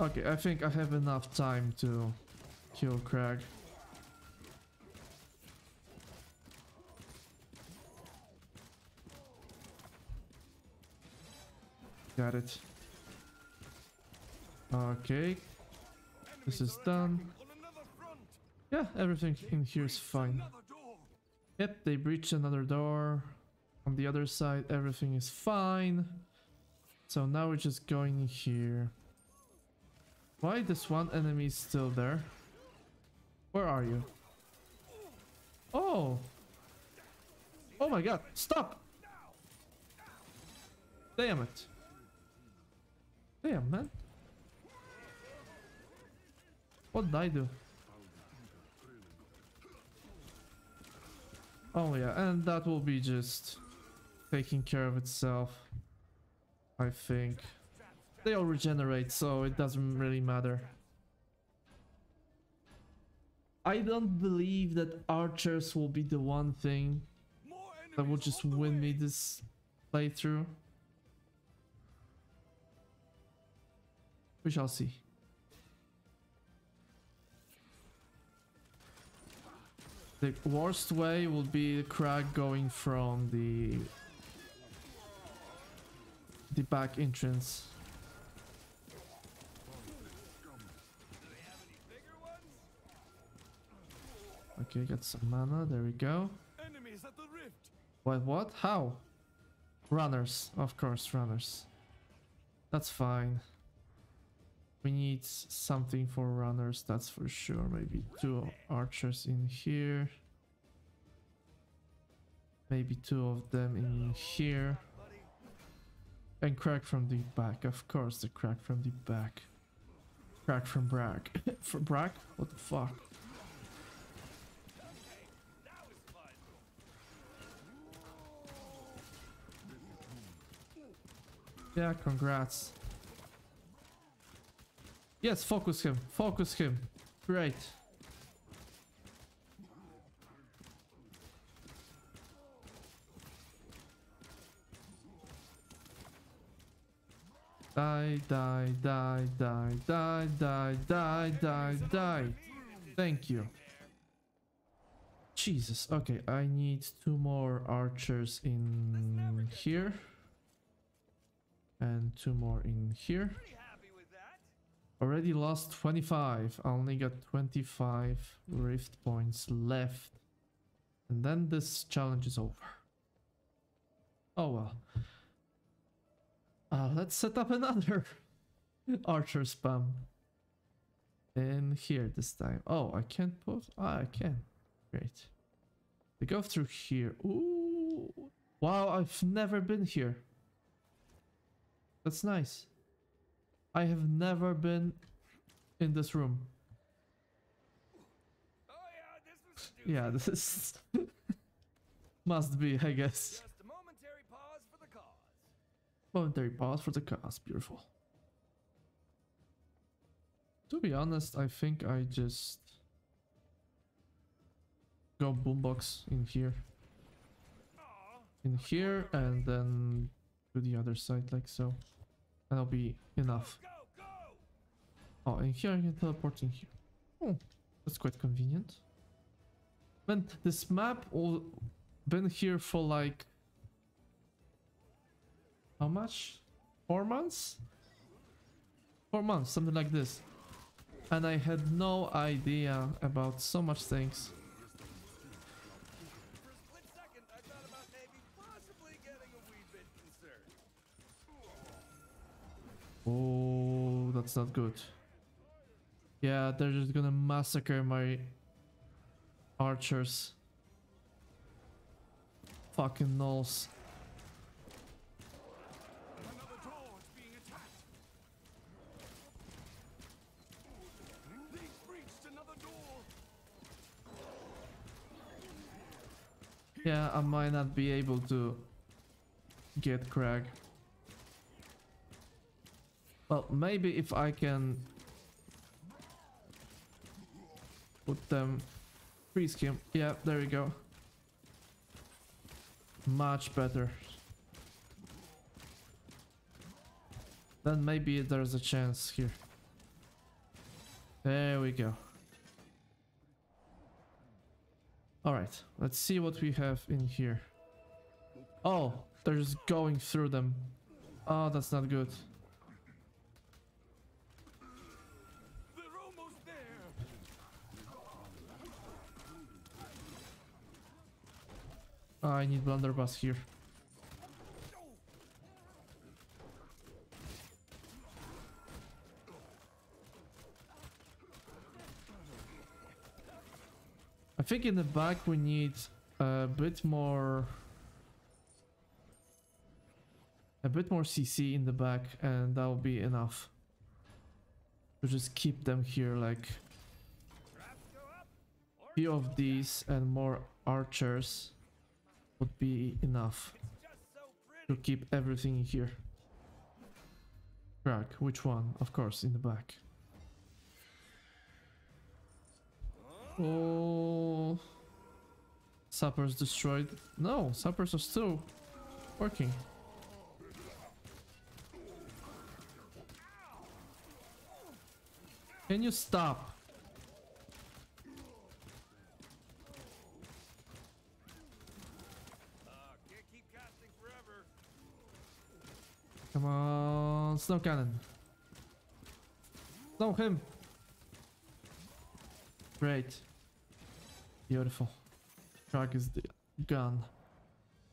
A: Okay, I think I have enough time to kill Crag. Got it. Okay, this is done. Yeah, everything in here is fine. Yep, they breached another door. On the other side, everything is fine. So now we're just going in here. Why this one enemy is still there? Where are you? Oh! Oh my god, stop! Damn it. Damn, man. What did I do? Oh yeah, and that will be just taking care of itself. I think. They all regenerate, so it doesn't really matter. I don't believe that archers will be the one thing that will just win me this playthrough. We shall see. The worst way would be the crack going from the the back entrance. Okay, got some mana. There we go.
B: Enemies at the rift.
A: What? What? How? Runners, of course, runners. That's fine. We need something for runners, that's for sure. Maybe two archers in here. Maybe two of them in here. And crack from the back, of course, the crack from the back. Crack from Brack. For Brack? What the fuck? Yeah, congrats. Yes, focus him. Focus him. Great. Die, die, die, die, die, die, die, die, die. Thank you. Jesus. Okay, I need two more archers in here. And two more in here.
B: Pretty happy with that.
A: Already lost 25. I only got 25 rift points left. And then this challenge is over. Oh well. Uh, let's set up another archer spam. In here this time. Oh, I can't put. Ah, I can. Great. We go through here. Ooh. Wow, I've never been here. That's nice. I have never been in this room.
B: Oh yeah, this
A: Yeah, this is must be, I guess.
B: momentary pause for the cause.
A: Momentary pause for the cast. Beautiful. To be honest, I think I just go boombox in here, in here, and then to the other side like so. That'll be enough.
B: go, go!
A: Oh, and here I can teleport in here. Oh, that's quite convenient. Man, this map all been here for like how much? Four months? Four months, something like this. And I had no idea about so much things. Oh, that's not good. Yeah, they're just gonna massacre my archers. Fucking nulls. Yeah, I might not be able to get Crag. Well, maybe if I can put them freeze him. Yeah, there we go. Much better. Then maybe there's a chance here. There we go. Alright, let's see what we have in here. Oh, they're just going through them. Oh, that's not good. Oh, I need blunderbuss here. I think in the back we need a bit more a bit more CC in the back and that will be enough to just keep them here like few of these and more archers would be enough to keep everything here. Crack, which one? Of course, in the back. Oh. Sappers destroyed. No, sappers are still working. Can you stop?
B: Uh, can't keep casting forever.
A: Come on, snow cannon. Snow him. Great. Beautiful. Truck is gun.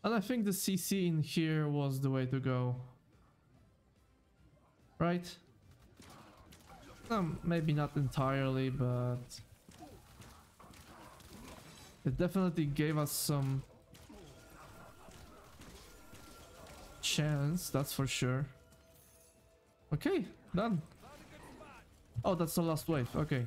A: And I think the CC in here was the way to go. Right? Um, maybe not entirely, but... It definitely gave us some chance, that's for sure. Okay, done. Oh, that's the last wave. Okay.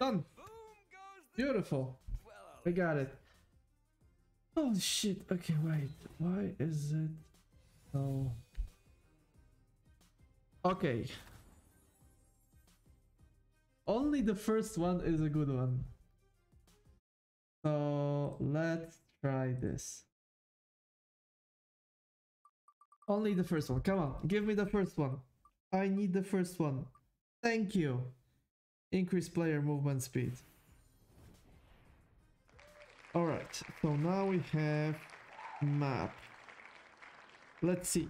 A: Done. Beautiful. I got it. Oh shit. Okay, wait. Why is it so? Okay. Only the first one is a good one. So let's try this. Only the first one. Come on, give me the first one. I need the first one. Thank you. Increase player movement speed. Alright, so now we have map. Let's see.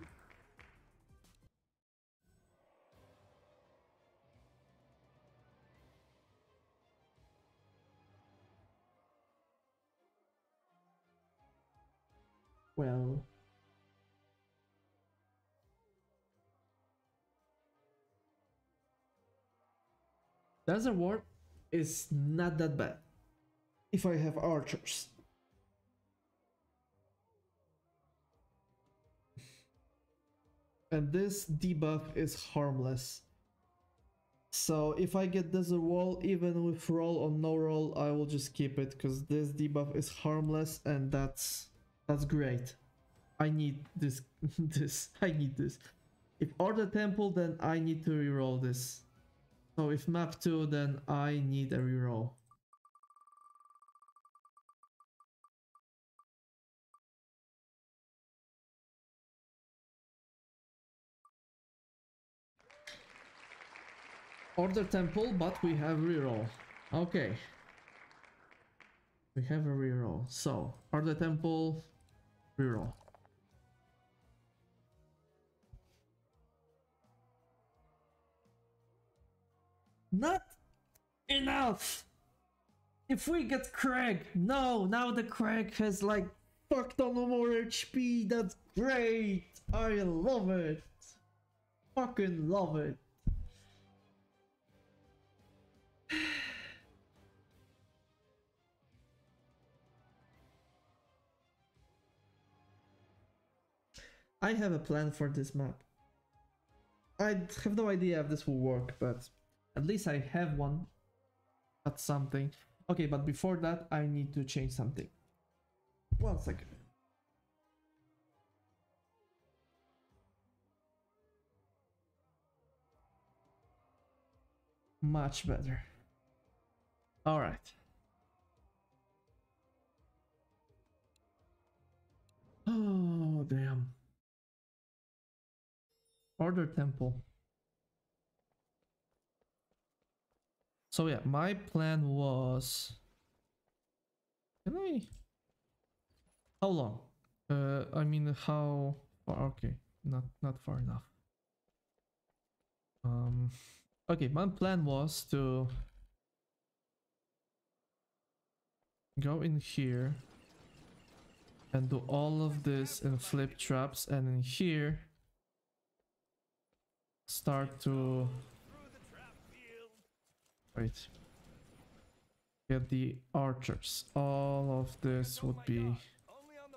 A: Well, Desert Warp is not that bad if I have archers. And this debuff is harmless. So if I get Desert Wall, even with roll or no roll, I will just keep it because this debuff is harmless and that's that's great. I need this this I need this. If Order Temple, then I need to reroll this. So if map 2, then I need a reroll. Order Temple, but we have reroll. Okay. We have a reroll. So, Order Temple, reroll. Not enough! If we get Craig, no, now the Craig has like fuck ton of more HP, that's great! I love it! Fucking love it! I have a plan for this map. I have no idea if this will work, but at least I have one. That's something. Okay, but before that, I need to change something. One second. Much better. All right. Oh, damn. Order temple. So yeah, my plan was... Can I... How long? Uh, I mean, how? Okay, not not far enough. Um, okay, my plan was to go in here and do all of this and flip traps, and in here start to wait. Get the archers. All of this oh would be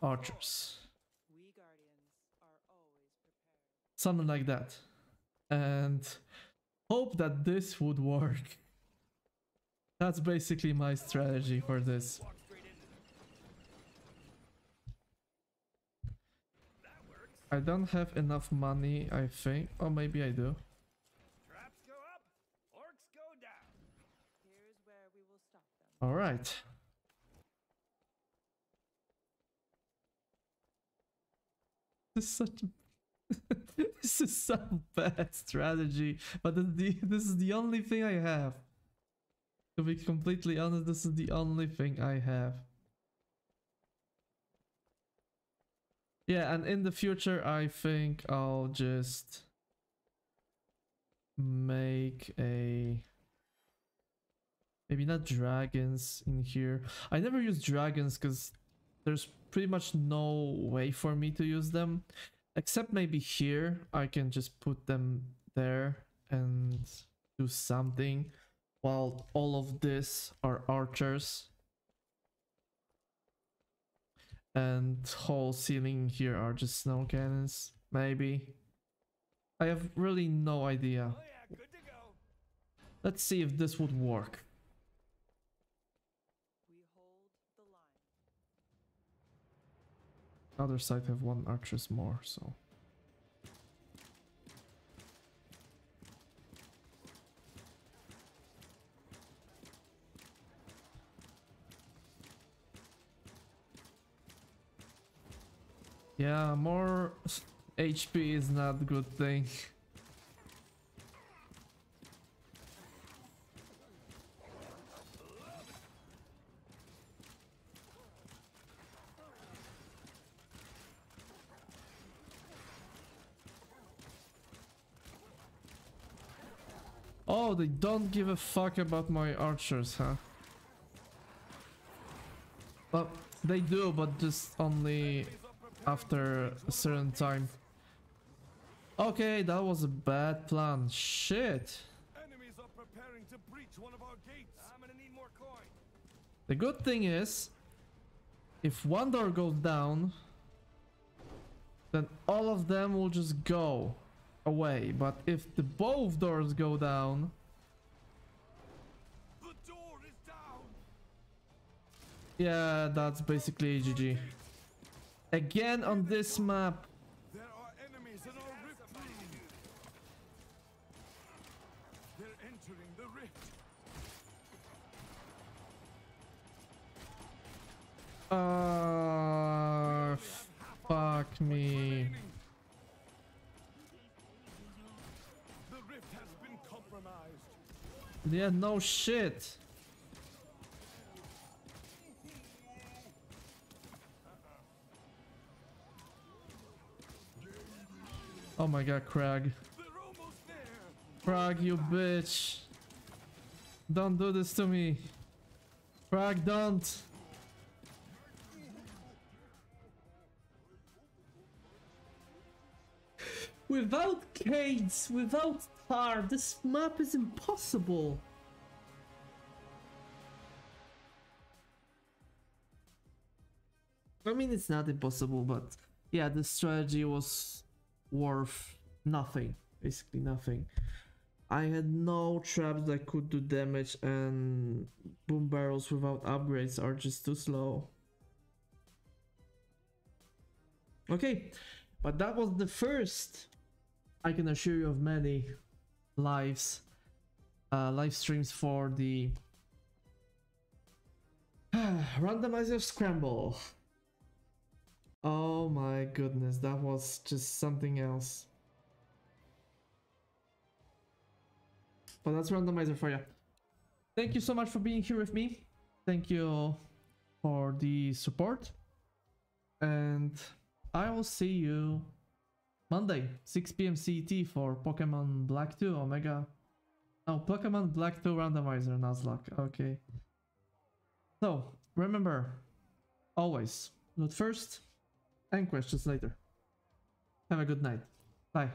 A: archers.
C: We guardians are always prepared.
A: Something like that. And hope that this would work. That's basically my strategy for this. I don't have enough money, I think. Or maybe I do.
B: Traps go up, orcs go down.
C: Here's where we will stop them.
A: Alright. This is such a this is some bad strategy, but this is, the, this is the only thing I have. To be completely honest, this is the only thing I have. Yeah, and in the future, I think I'll just make a maybe not dragons in here. I never use dragons because there's pretty much no way for me to use them. Except maybe here, I can just put them there and do something. While all of this are archers. And whole ceiling here are just snow cannons, maybe. I have really no idea.
B: Oh yeah, good to go.
A: Let's see if this would work.
C: We hold the line.
A: Other side have one archers more, so. Yeah, more HP is not a good thing. Oh, they don't give a fuck about my archers, huh? Well, they do, but just only after a certain time. Okay, that was a bad plan. Shit.
B: Enemies are preparing to breach one of our gates. I'm gonna need more coin.
A: The good thing is, if one door goes down, then all of them will just go away. But if the both doors go down,
B: door down.
A: yeah, that's basically GG. Again on this map.
B: There are enemies in our rift. They're entering the rift.
A: Uh, fuck me.
B: The rift has been compromised.
A: Yeah, no shit. Oh my god,
B: there.
A: Crag, you bitch. Don't do this to me. Crag, don't. Without Cades, without Tar, this map is impossible. I mean, it's not impossible, but yeah, the strategy was worth nothing. Basically, nothing. I had no traps that could do damage, and boom barrels without upgrades are just too slow. Okay, but that was the first, I can assure you, of many lives uh, live streams for the randomizer scramble. Oh my goodness, that was just something else. But that's randomizer for you. Thank you so much for being here with me. Thank you for the support. And I will see you Monday, 6 p.m. CET for Pokemon Black 2 Omega. Oh, Pokemon Black 2 randomizer Nuzlocke. Okay. So, remember, always loot first and questions later. Have a good night. Bye.